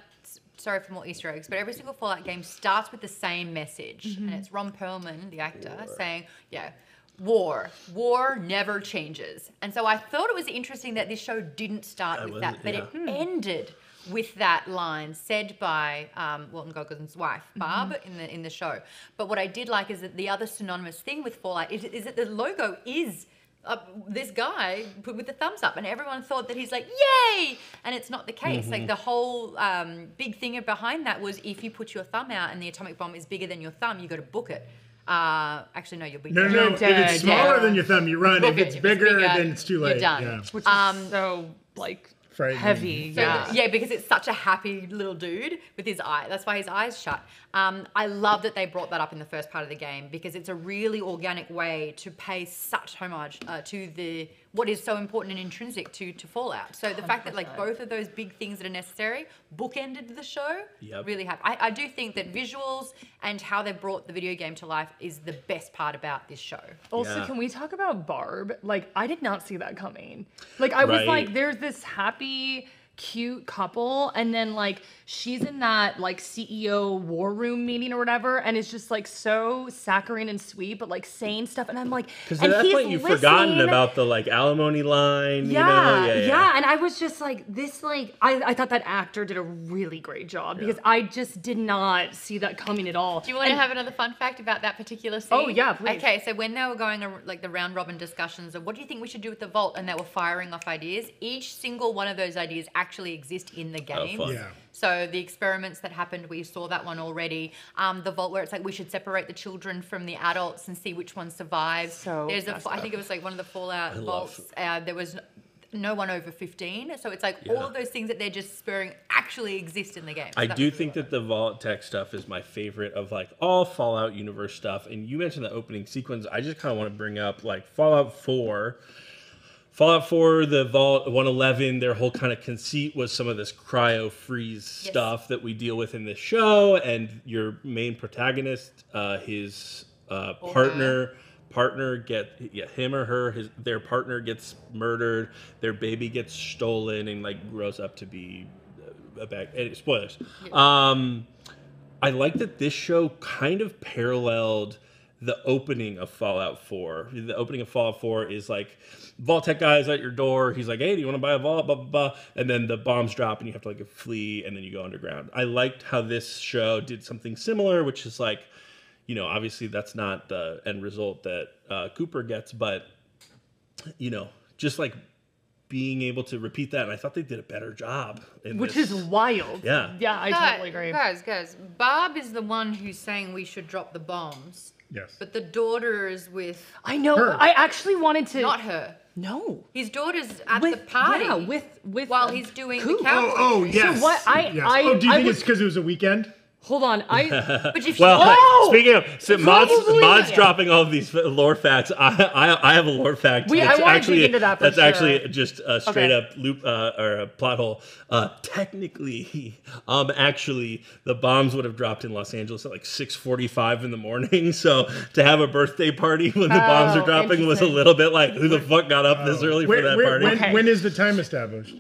S- Sorry for more Easter eggs, but every single Fallout game starts with the same message, and mm-hmm. it's Ron Perlman, the actor, saying, "Yeah, war, war never changes." And so I thought it was interesting that this show didn't start I with that, but yeah. it ended with that line said by um, Walton Goggins' wife, mm-hmm. Barb, in the in the show. But what I did like is that the other synonymous thing with Fallout is, is that the logo is uh, this guy put with the thumbs up, and everyone thought that he's like, "Yay!" And it's not the case. Mm-hmm. Like the whole um, big thing behind that was if you put your thumb out and the atomic bomb is bigger than your thumb, you got to book it. Uh, actually, no, you'll be No, dead. no, You're if it's smaller yeah. than your thumb, you run. Book If it. it's If it's bigger, bigger, then it's too late. you're done. Yeah. which is Um, so like Frightening. heavy So yeah yeah, because it's such a happy little dude with his eye. That's why his eyes shut. Um, I love that they brought that up in the first part of the game because it's a really organic way to pay such homage uh, to the what is so important and intrinsic to to Fallout. So the fact that like 100%. both of those big things that are necessary bookended the show. Yep. Really happy. I, I do think that visuals and how they brought the video game to life is the best part about this show. Also, Yeah. can we talk about Barb? Like, I did not see that coming. Like, I was Right. like, there's this happy, cute couple, and then like she's in that like CEO war room meeting or whatever, and it's just like so saccharine and sweet, but like saying stuff, and I'm like, Because and at that he's point, you've forgotten about the like alimony line. Yeah, you know? yeah, and I was just like, this, like, I, I thought that actor did a really great job because I just did not see that coming at all. Do you want to have another fun fact about that particular oh, scene? Oh, yeah, please. Okay, so when they were going like the round robin discussions of what do you think we should do with the vault, and they were firing off ideas, each single one of those ideas actually exist in the Oh, game. fun. Yeah. So the experiments that happened, we saw that one already. Um, the vault where it's like we should separate the children from the adults and see which one survives. So There's a, messed I think it was like one of the Fallout love- vaults. Uh, there was no one over 15. So it's like all of those things that they're just spurring actually exist in the game. So I do think that the Vault-Tec stuff is my favorite of like all Fallout universe stuff. And you mentioned the opening sequence. I just kind of want to bring up like Fallout 4. Fallout 4, the Vault 111, their whole kind of conceit was some of this cryo freeze Yes. stuff that we deal with in this show. And your main protagonist, uh, his uh, partner, partner get yeah, him or her, his their partner gets murdered, their baby gets stolen, and like grows up to be a bag. eh, Spoilers. Um, I like that this show kind of paralleled the opening of Fallout 4. The opening of Fallout 4 is like Vault-Tec guy's at your door. He's like, "Hey, do you want to buy a vault?" Blah blah blah. And then the bombs drop, and you have to like flee, and then you go underground. I liked how this show did something similar, which is like, you know, obviously that's not the end result that uh, Cooper gets, but you know, just like being able to repeat that. And I thought they did a better job. In Which this. is wild. Yeah. Yeah, I Guys- totally agree. Guys, guys, Barb is the one who's saying we should drop the bombs, Yes. but the daughter is with I know. Her. I actually wanted to. not her. No. His daughter's at With- the party. yeah, with- with, while he's doing Coop. the cowboy. Oh, oh thing. yes. what I- yes. I- oh, do you I think would- it's because it was a weekend? Hold on. I. But if she Well, Whoa! speaking of so mods, mods dropping all of these lore facts, I, I I have a lore fact. We- that's wanna dig actually into that for that's actually just a straight Okay. up loop uh, or a plot hole. Uh, technically, um, actually, the bombs would have dropped in Los Angeles at like six forty five in the morning. So to have a birthday party when the bombs Oh, are dropping was a little bit like, who the fuck got up this early for that where- party? when, Okay. when is the time established?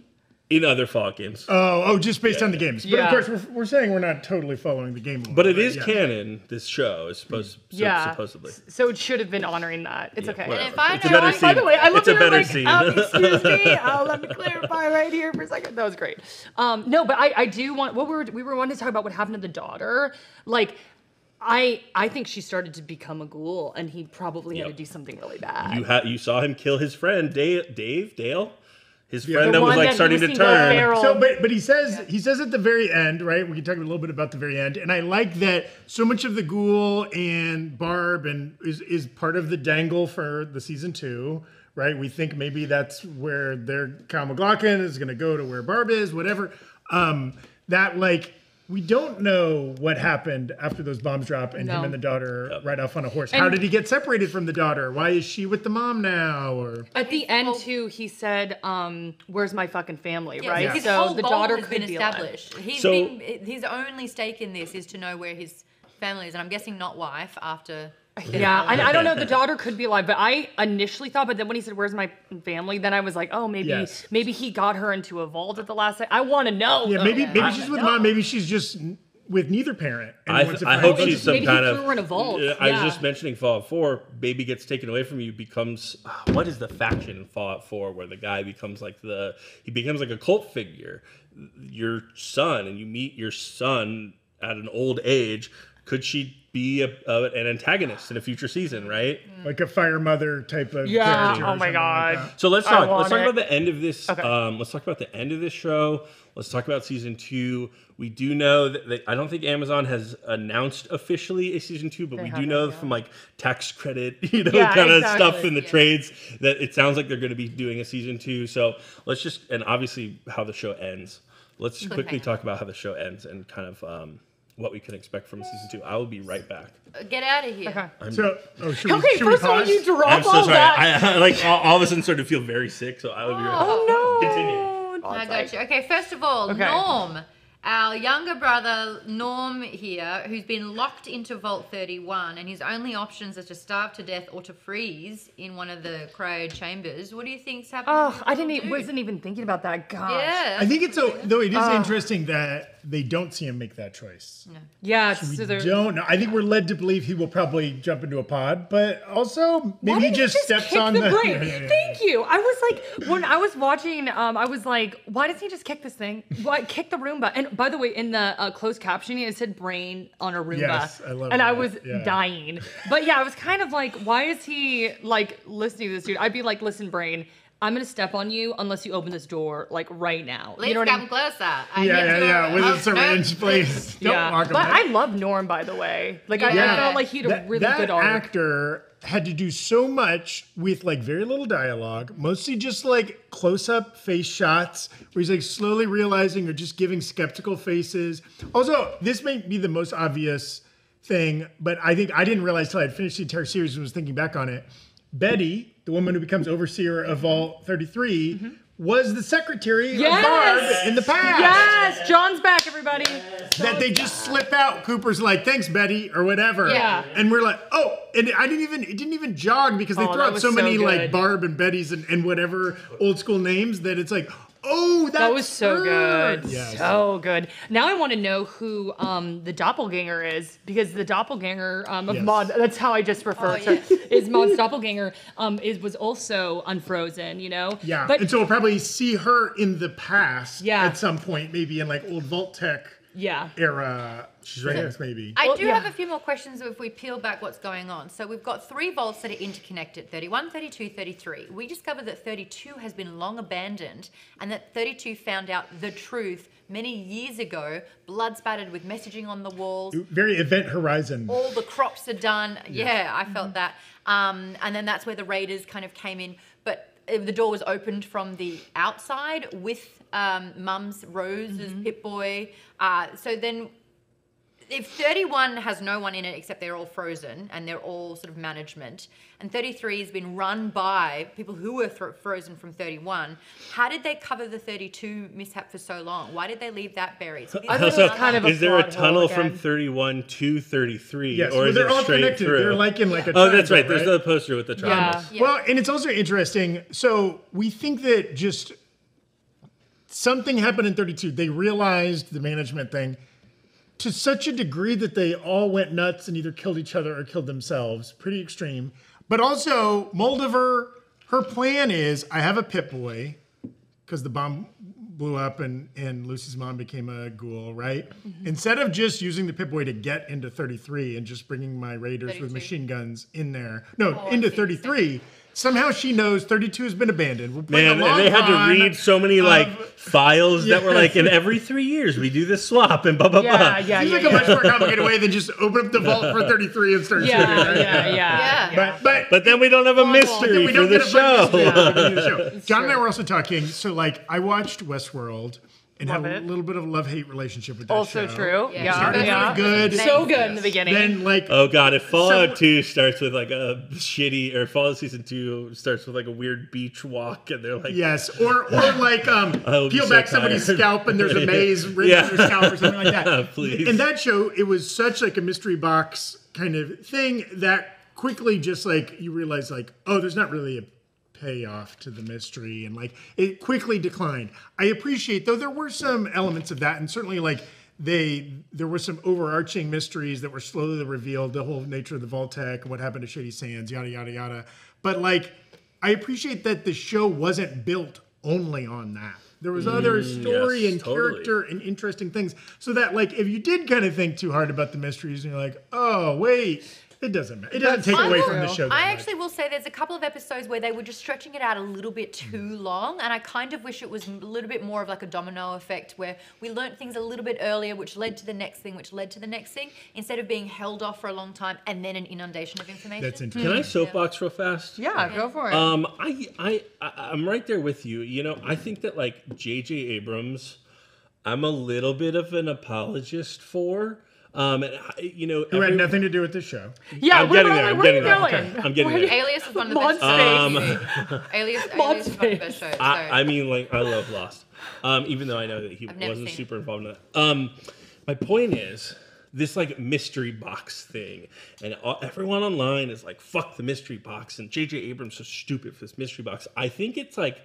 In other Fallout games. Oh, oh, just based on the games. But Yeah. of course, we're, we're saying we're not totally following the game. but it law, is right? canon. This show is supposed so, yeah. supposedly. So it should have been honoring that. It's Yeah, okay. whatever. And if I It's a better By scene. By the way, I love it's a that you're better like, scene. Um, excuse me. Uh, let me clarify right here for a second. That was great. Um, no, but I, I do want. What we were we were wanting to talk about what happened to the daughter. Like, I I think she started to become a ghoul, and he probably had to do something really bad. You ha- you saw him kill his friend Dave, Dave Dale, his The friend that was like that starting was to turn. So, but but he says he says at the very end, right? We can talk a little bit about the very end, and I like that so much of the ghoul and Barb and is is part of the dangle for the season two, right? We think maybe that's where their Kyle MacLachlan is going to go to where Barb is, whatever. Um, that like. We don't know what happened after those bombs drop and him and the daughter ride off on a horse. And- How did he get separated from the daughter? Why is she with the mom now? Or At the end whole- too, he said, um, "Where's my fucking family?" Yeah, right? His So whole the daughter has could been be alive. established. He's So- been his only stake in this is to know where his family is, and I'm guessing not wife after. Yeah, I, I don't know. The daughter could be alive, but I initially thought. But then when he said, "Where's my family?" Then I was like, "Oh, maybe, Yes. maybe he got her into a vault at the last second." I want to know. yeah, though. maybe maybe I she's with know. mom. Maybe she's just with neither parent. and I, wants to I hope she's some Maybe he kind threw of. her in a vault. Yeah, I was just mentioning Fallout 4. Baby gets taken away from you, becomes ah, what is the faction in Fallout 4 where the guy becomes like the he becomes like a cult figure. Your son, and you meet your son at an old age. Could she be a, a, an antagonist in a future season? Right. like a fire mother type of Yeah, character. oh my something like God. So let's talk. Let's talk it. about the end of this. Okay. Um, let's talk about the end of this show. Let's talk about season two. We do know that they, I don't think Amazon has announced officially a season two, but we do know yeah. from like tax credit, you know, Yeah, kind of exactly, stuff in the yeah. trades that it sounds like they're going to be doing a season two. So let's just and obviously how the show ends. Let's quickly talk about how the show ends and kind of um, what we can expect from season two. I will be right back. Get out of here. Okay. So, oh, should we, Okay, should we first of all, you drop I'm so all sorry. that. I, I like all, all of a sudden started to feel very sick, so I will be right oh, back. oh no! Continue. I oh, got you. Okay, first of all, Okay. Norm, our younger brother Norm here, who's been locked into Vault 31, and his only options are to starve to death or to freeze in one of the cryo chambers. What do you think's happening? Oh, I didn't. little e- dude? wasn't even thinking about that. Gosh. Yeah. I think it's a, though it is Ah. interesting that they don't see him make that choice. Yeah. We so don't know. I think we're led to believe he will probably jump into a pod, but also maybe he didn't just, steps on the, the. Yeah, yeah, yeah. Thank you. I was like, when I was watching, um, I was like, why doesn't he just kick this thing? Why kick the Roomba? And by the way, in the uh, closed captioning, it said brain on a Roomba, Yes, I love and I was Yeah. dying. But yeah, I was kind of like, why is he like listening to this dude? I'd be like, listen, brain. I'm gonna step on you unless you open this door like right now. Let's you know what I come mean? closer. I Yeah, need yeah, to- yeah. With oh, a syringe, no. please. Don't yeah, walk but away. I love Norm by the way. Like I, I felt like he had a really that good arc. actor had to do so much with like very little dialogue, mostly just like close-up face shots where he's like slowly realizing or just giving skeptical faces. Also, this may be the most obvious thing, but I think I didn't realize till I had finished the entire series and was thinking back on it. Betty, the woman who becomes overseer of Vault 33, mm-hmm. was the secretary Yes! of Barb in the past Yes, John's back, everybody. that they just slip out. Cooper's like, "Thanks, Betty," or whatever. Yeah. And we're like, "Oh!" And I didn't even it didn't even jog because they Oh, throw out so, so many good. like Barb and Betty's and, and whatever old school names that it's like, "Oh, that's That was so her." good. Yes. So good. Now I want to know who um, the doppelganger is because the doppelganger um, of Yes. Maude, that's how I just refer Oh, to yes. is Maude's doppelganger um, is was also unfrozen, you know? Yeah. But and so we'll probably see her in the past Yeah. at some point, maybe in like old Vault-Tec yeah. era. She's right here. maybe. I Well, do yeah. have a few more questions if we peel back what's going on. So we've got three vaults that are interconnected 31, 32, 33. We discovered that 32 has been long abandoned and that 32 found out the truth many years ago, blood spattered with messaging on the walls. Very Event Horizon. All the crops are done. Yeah, I felt that. Um, and then that's where the Raiders kind of came in. But uh, the door was opened from the outside with um, Mum's Rose as Pip Boy. Uh, so then if 31 has no one in it except they're all frozen and they're all sort of management, and 33 has been run by people who were thro- frozen from 31, how did they cover the 32 mishap for so long? Why did they leave that buried? So I is it kind of a is there a tunnel from 31 to 33, Yes, or well, is they're it all straight connected. through? They're like in like a oh, that's triangle, right. There's right? the poster with the triangles. Yeah. Well, and it's also interesting. So we think that just something happened in 32. They realized the management thing to such a degree that they all went nuts and either killed each other or killed themselves. Pretty extreme. But also, Moldaver, her plan is I have a Pip Boy because the bomb blew up and, and Lucy's mom became a ghoul, right? Mm-hmm. Instead of just using the Pip Boy to get into 33 and just bringing my raiders 32. with machine guns in there, no, Oh, into see. 33, somehow she knows 32 has been abandoned. We'll Man, and they had to read so many like of- files that were like, in every three years we do this swap and blah blah Yeah, blah. yeah, Seems yeah. like a much more complicated way than just open up the vault for 33 and start shooting. Yeah, right? yeah, yeah. Yeah. But, but, But then we don't have a mystery we for don't the get a show. fun mystery at the beginning of the show. John and I were also talking. So, like, I watched Westworld and Love had a little bit of love hate relationship with that Also show. true. Yeah. Yeah, Started yeah. really good. So good in the beginning. Then, like, Oh god, if Fallout So- 2 starts with like a shitty or Fallout season 2 starts with like a weird beach walk and they're like Yes, or or like um, I will be peel so back somebody's tired. scalp and there's a maze written Yeah. on their scalp or something like that. Please. In that show, it was such like a mystery box kind of thing that quickly just like you realize like oh, there's not really a payoff to the mystery and like it quickly declined. I appreciate though there were some elements of that and certainly like they there were some overarching mysteries that were slowly revealed the whole nature of the Vault-Tec and what happened to Shady Sands yada yada yada but like I appreciate that the show wasn't built only on that there was other mm, story yes, and totally. character and interesting things so that like if you did kind of think too hard about the mysteries and you're like oh wait it doesn't matter it doesn't take I away will- from the show that I much. actually will say there's a couple of episodes where they were just stretching it out a little bit too long, and I kind of wish it was a little bit more of like a domino effect where we learnt things a little bit earlier, which led to the next thing, which led to the next thing, instead of being held off for a long time and then an inundation of information. that's interesting Can I soapbox real fast? yeah, go for it. Um, I, I, I, I'm right there with you. You know, I think that like J.J. Abrams, I'm a little bit of an apologist for. Um, and I, you know, who had nothing to do with this show yeah, I'm where, getting where, there, I'm where are you getting there. going? I'm getting Where- there. Alias is one of the Maude's best. face. Alias, Maude's Alias is one of the best shows. So. I, I mean, like, I love Lost, um, even though I know that he wasn't seen super involved in that. Um, my point is this like mystery box thing, and all, everyone online is like, "Fuck the mystery box," and J.J. Abrams so stupid for this mystery box. I think it's like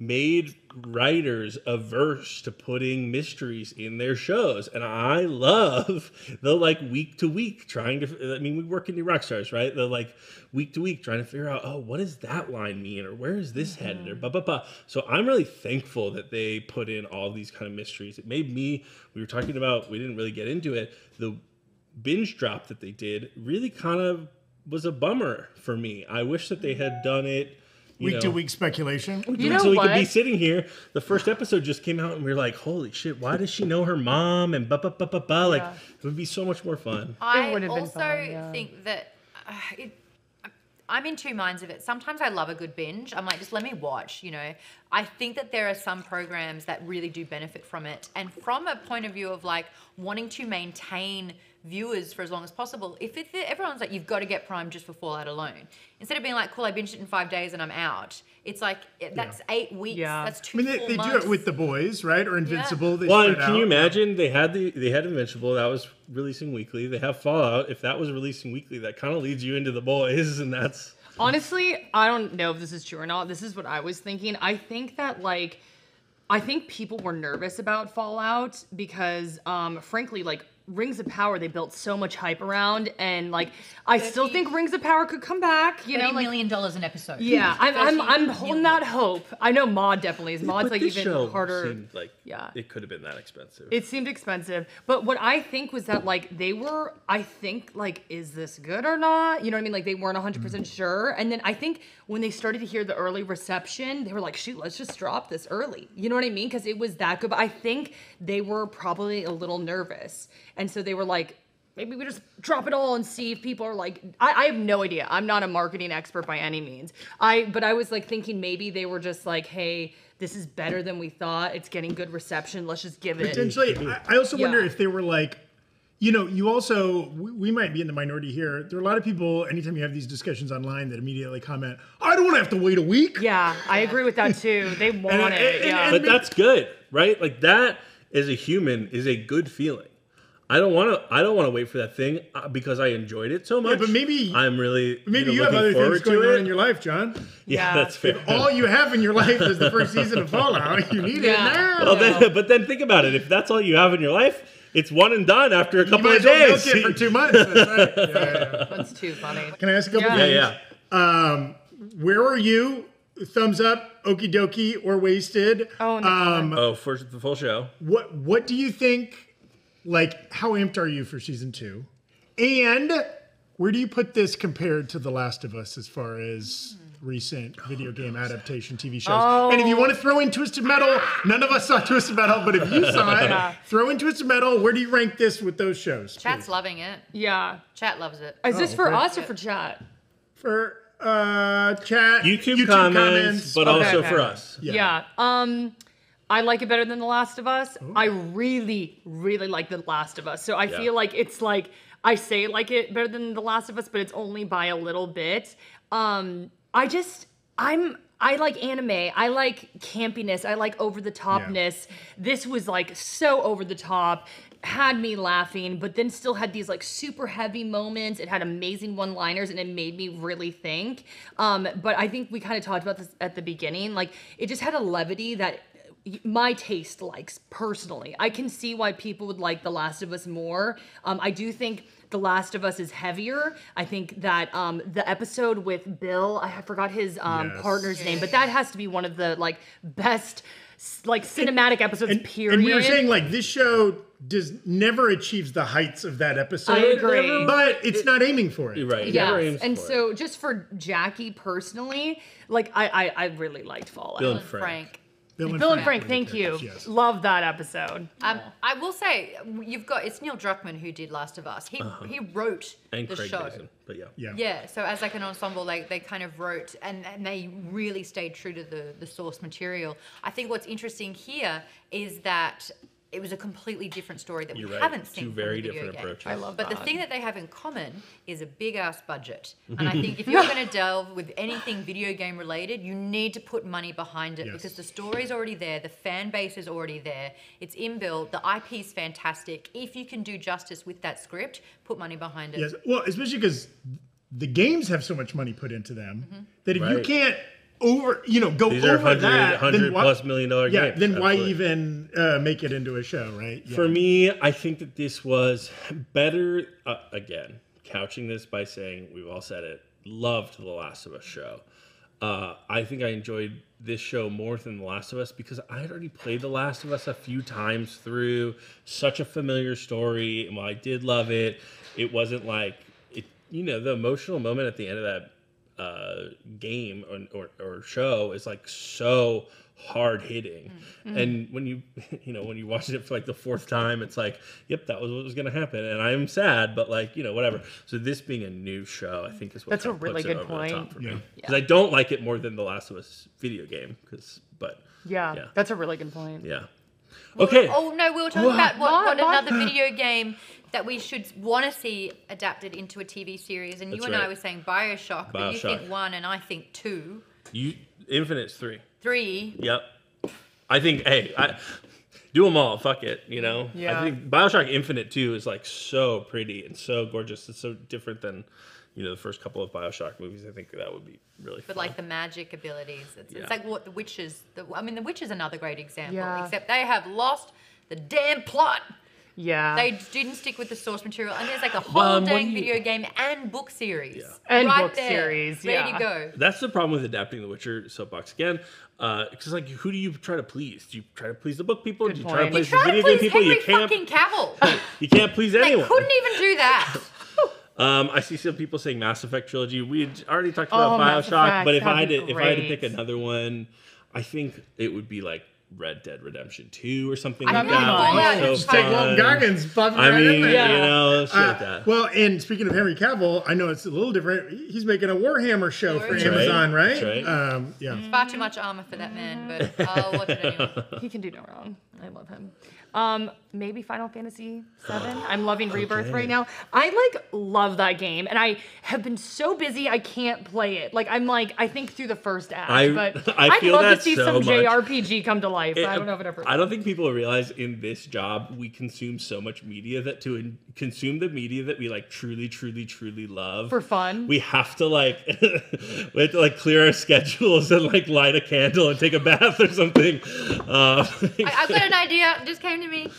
made writers averse to putting mysteries in their shows. And i love the like week to week trying to i mean we work in the rock stars right? The like week to week trying to figure out oh what does that line mean? Or where is this headed? Or mm-hmm. blah blah blah. So i'm really thankful that they put in all these kind of mysteries. It made me we were talking about we didn't really get into it. The binge drop that they did really kind of was a bummer for me. I wish that they had done it week know, to week speculation. You know so we could be sitting here. The first episode just came out, and we are like, "Holy shit! Why does she know her mom?" And ba ba ba ba ba. Like Yeah. it would be so much more fun. I would have been also fun, yeah. think that uh, it, I'm in two minds of it. Sometimes I love a good binge. I'm like, just let me watch, you know. I think that there are some programs that really do benefit from it. And from a point of view of like wanting to maintain viewers for as long as possible, if it, everyone's like, you've got to get Prime just for Fallout alone, instead of being like, cool, I binged it in five days and I'm out, it's like, it- that's eight weeks. Yeah. That's I two mean, they, they do it with the boys, right? Or Invincible. They Well, and spread can you imagine they had the they had Invincible that was releasing weekly. They have Fallout. If that was releasing weekly, that kind of leads you into the boys, and that's Honestly, I don't know if this is true or not. This is what I was thinking. I think that like I think people were nervous about Fallout because um frankly like Rings of Power they built so much hype around and like I still think Rings of Power could come back, you know, 30 like million dollars an episode. yeah, I'm, I'm, I'm holding million. that hope. I know Maude definitely is. Maude's But like this even show harder. seemed like Yeah. it could have been that expensive. It seemed expensive, but what I think was that like they were, I think like, is this good or not? You know what I mean? Like they weren't 100 mm-hmm. percent sure, and then I think when they started to hear the early reception, they were like, shoot, let's just drop this early. You know what I mean? Because it was that good. But I think they were probably a little nervous, and so they were like. Maybe we just drop it all and see if people are like. I, I have no idea. I'm not a marketing expert by any means. I but I was like thinking maybe they were just like, hey, this is better than we thought. It's getting good reception. Let's just give it. Potentially, I, I also wonder if they were like, you know, you also we, we might be in the minority here. There are a lot of people. Anytime you have these discussions online, that immediately comment, "I don't want to have to wait a week." Yeah, I agree with that too. They want and- it. and- Yeah. but that's good, right? Like that as a human is a good feeling. I don't want to. I don't want to wait for that thing uh, because I enjoyed it so much. but maybe- I'm really Maybe know, you have looking other forward things going on in your life, John. Yeah, Yeah. that's fair. All you have in your life is the first season of Fallout. You need Yeah. it now. Well, then, but then think about it. If that's all you have in your life, it's one and done after a you couple might of as well days. milk it for two months. That's right. Yeah, yeah, yeah. That's too funny. Can I ask a couple Yeah. things? yeah, yeah. Um, where are you? Thumbs up, okie dokie, or wasted? Oh, in the um, Oh, for the full show. what What do you think? Like, how amped are you for season two? And where do you put this compared to The Last of Us as far as recent video game adaptation TV shows? And if you want to throw in Twisted Metal, none of us saw Twisted Metal, but if you saw it, Yeah. throw in Twisted Metal. Where do you rank this with those shows? Chat's please? loving it. Yeah. Chat loves it. Is this Oh, for okay. us or for chat? for uh, chat, YouTube, comments, but Okay, also okay. for us. Yeah. Yeah. Um, I like it better than The Last of Us. I really, really like The Last of Us. So I Yeah. feel like it's like I say like it better than The Last of Us, but it's only by a little bit. Um, I just I'm I like anime. I like campiness. I like over the topness. This was like so over the top. Had me laughing, but then still had these like super heavy moments. It had amazing one liners and it made me really think. Um, but I think we kind of talked about this at the beginning. Like, it just had a levity that my taste likes personally. I can see why people would like The Last of Us more. Um, I do think The Last of Us is heavier. I think that um, the episode with Bill, I forgot his um, Yes. partner's name, but that has to be one of the like best s- like cinematic episodes. And, period. and we were saying like this show does never achieves the heights of that episode. I agree. but it's not aiming for it. You're right. it never Yes, aims and for it. so just for Jacki personally, like I I, I really liked Fallout. Bill Bill and and Frank. Frank. Bill and Bill and Frank Frank, thank you. Yes. Love that episode. Um, I will say you've got it's Neil Druckmann who did Last of Us. He he wrote Uh-huh. And the Craig show. Mazin. But yeah. Yeah. Yeah, so as like an ensemble, like they kind of wrote and, and they really stayed true to the, the source material. I think what's interesting here is that it was a completely different story that You're we right. haven't Two seen. from very different game. approaches. I love But the thing that they have in common is a big ass budget. And I think if you're going to delve with anything video game related, you need to put money behind it Yes. because the story's already there, the fan base is already there, it's inbuilt, the IP is fantastic. If you can do justice with that script, put money behind it. Yes. Well, especially because the games have so much money put into them mm-hmm. that if you can't over, you know, go These over 100, that, 100 then why, plus million dollar yeah, games. then why Absolutely. even uh, make it into a show, right? Yeah. For me, I think that this was better. Uh, again, couching this by saying we've all said it. Loved the Last of Us show. Uh, I think I enjoyed this show more than The Last of Us because I had already played The Last of Us a few times through. Such a familiar story, and while I did love it, it wasn't like it. You know, the emotional moment at the end of that uh, game or, or, or show is like so hard hitting and when you you know when you watch it for like the fourth time it's like yep that was what was going to happen and i'm sad but like you know whatever so this being a new show i think is what That's a kind really good over the top point. for me Yeah. because i don't like it more than the last of us video game because but Yeah, Yeah. that's a really good point. yeah okay Oh no, we were talking about what, What? what What? another video game that we should want to see adapted into a TV series. And you That's and I were saying Bioshock, but you think one and I think two, you infinite's three three. Yep. I think, hey, I do them all. Fuck it, you know. Yeah. I think Bioshock Infinite too is like so pretty and so gorgeous. It's so different than, you know, the first couple of Bioshock movies. I think that would be really. But fun. like the magic abilities, it's, Yeah. it's like what the Witches. The, I mean, the Witch is another great example. Yeah. Except they have lost the damn plot. Yeah. They didn't stick with the source material, and there's like a whole Um, dang you- video game and book series. Yeah. And right book there, series, ready yeah. to go. That's the problem with adapting The Witcher soapbox again. Because like, who do you try to please? Do you try to please the book people? Good do you try to please Try the to video game please people? Henry you can't. fucking Cavill. You can't please anyone. they anyone. couldn't even do that. Um, I see some people saying Mass Effect trilogy. We had already talked Oh, about Mass Bioshock, Effect, but if I had to, if I had to pick another one, I think it would be like Red Dead Redemption Two or something I like know, that. Fallout Would be so Take fun. Walton fun. Goggins, bumping I right in mean, there. you know, shit Uh, like that. well, and speaking of Henry Cavill, I know it's a little different. He's making a Warhammer show for That's right. Amazon, right? That's right. Um, yeah. Far too much armor for that man, but I'll watch it anyway. he can do no wrong. I love him. Um, maybe Final Fantasy Seven. I'm loving Rebirth Okay. right now. I like love that game, and I have been so busy I can't play it. Like I'm like I think through the first act, I- but I would love to see so some much. JRPG come to life. but I don't know if it ever. I don't think people realize in this job we consume so much media that to in- consume the media that we like truly, truly, truly love For fun? We have to like we have to like clear our schedules and like light a candle and take a bath or something. Uh, I, got an idea. It just came to me.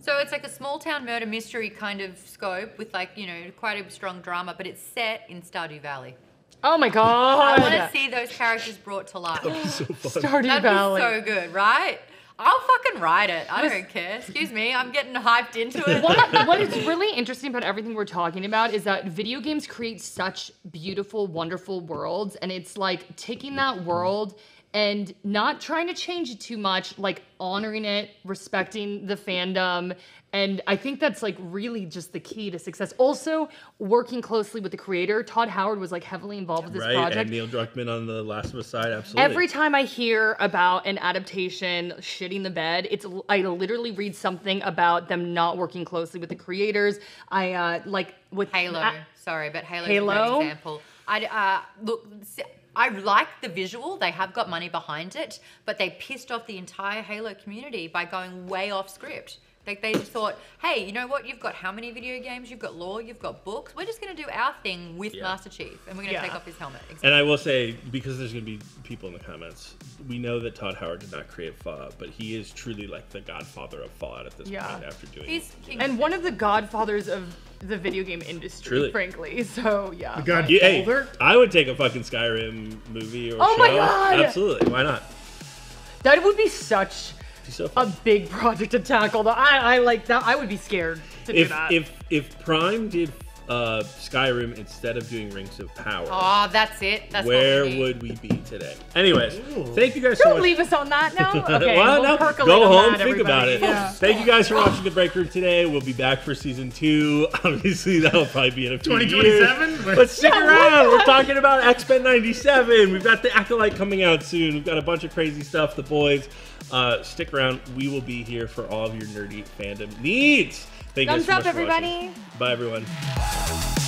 So it's like a small town murder mystery kind of scope with like you know quite a strong drama, but it's set in Stardew Valley. oh my god! I want to see those characters brought to life. so fun. Stardew That'd Valley. be so good, right? I'll fucking write it. I don't care. Excuse me, I'm getting hyped into it. what, what is really interesting about everything we're talking about is that video games create such beautiful, wonderful worlds, and it's like taking that world and not trying to change it too much, like honoring it, respecting the fandom. And I think that's like really just the key to success. Also, working closely with the creator, Todd Howard was like heavily involved with this Right, project. and Neil Druckmann on the Last of Us side, absolutely. Every time I hear about an adaptation shitting the bed, it's I literally read something about them not working closely with the creators. I uh, like with Halo. Sorry, but Halo's a Halo? great example. I uh, look. S- I like the visual. They have got money behind it, but they pissed off the entire Halo community by going way off script. Like they just thought, hey, you know what? You've got how many video games? You've got lore. You've got books. We're just going to do our thing with Yeah. Master Chief, and we're going to Yeah. take off his helmet. And I will say, because there's going to be people in the comments, we know that Todd Howard did not create Fallout, but he is truly like the godfather of Fallout at this Yeah. point after doing He's and one of the godfathers of the video game industry, Truly. frankly. So yeah. God Yeah, hey, I would take a fucking Skyrim movie or Oh show. my God! Absolutely, why not? That would be such Be so a big project to tackle. Though I, I like that. I would be scared to do if that. if if Prime did uh, Skyrim instead of doing Rings of Power, oh, that's it. That's where what we would we be today? Anyways, thank you guys so Don't much. leave us on that now. Okay, well, we'll no, go home, that, think about it. Yeah. Thank you guys for watching the Breakroom today. We'll be back for season two. Obviously, that'll probably be in a few 2027? years. But stick around. We're talking about X Men '97. We've got the Acolyte coming out soon. We've got a bunch of crazy stuff. The boys. Uh, stick around. We will be here for all of your nerdy fandom needs. Thank you Thumbs guys so up, much for watching. everybody. Bye, everyone.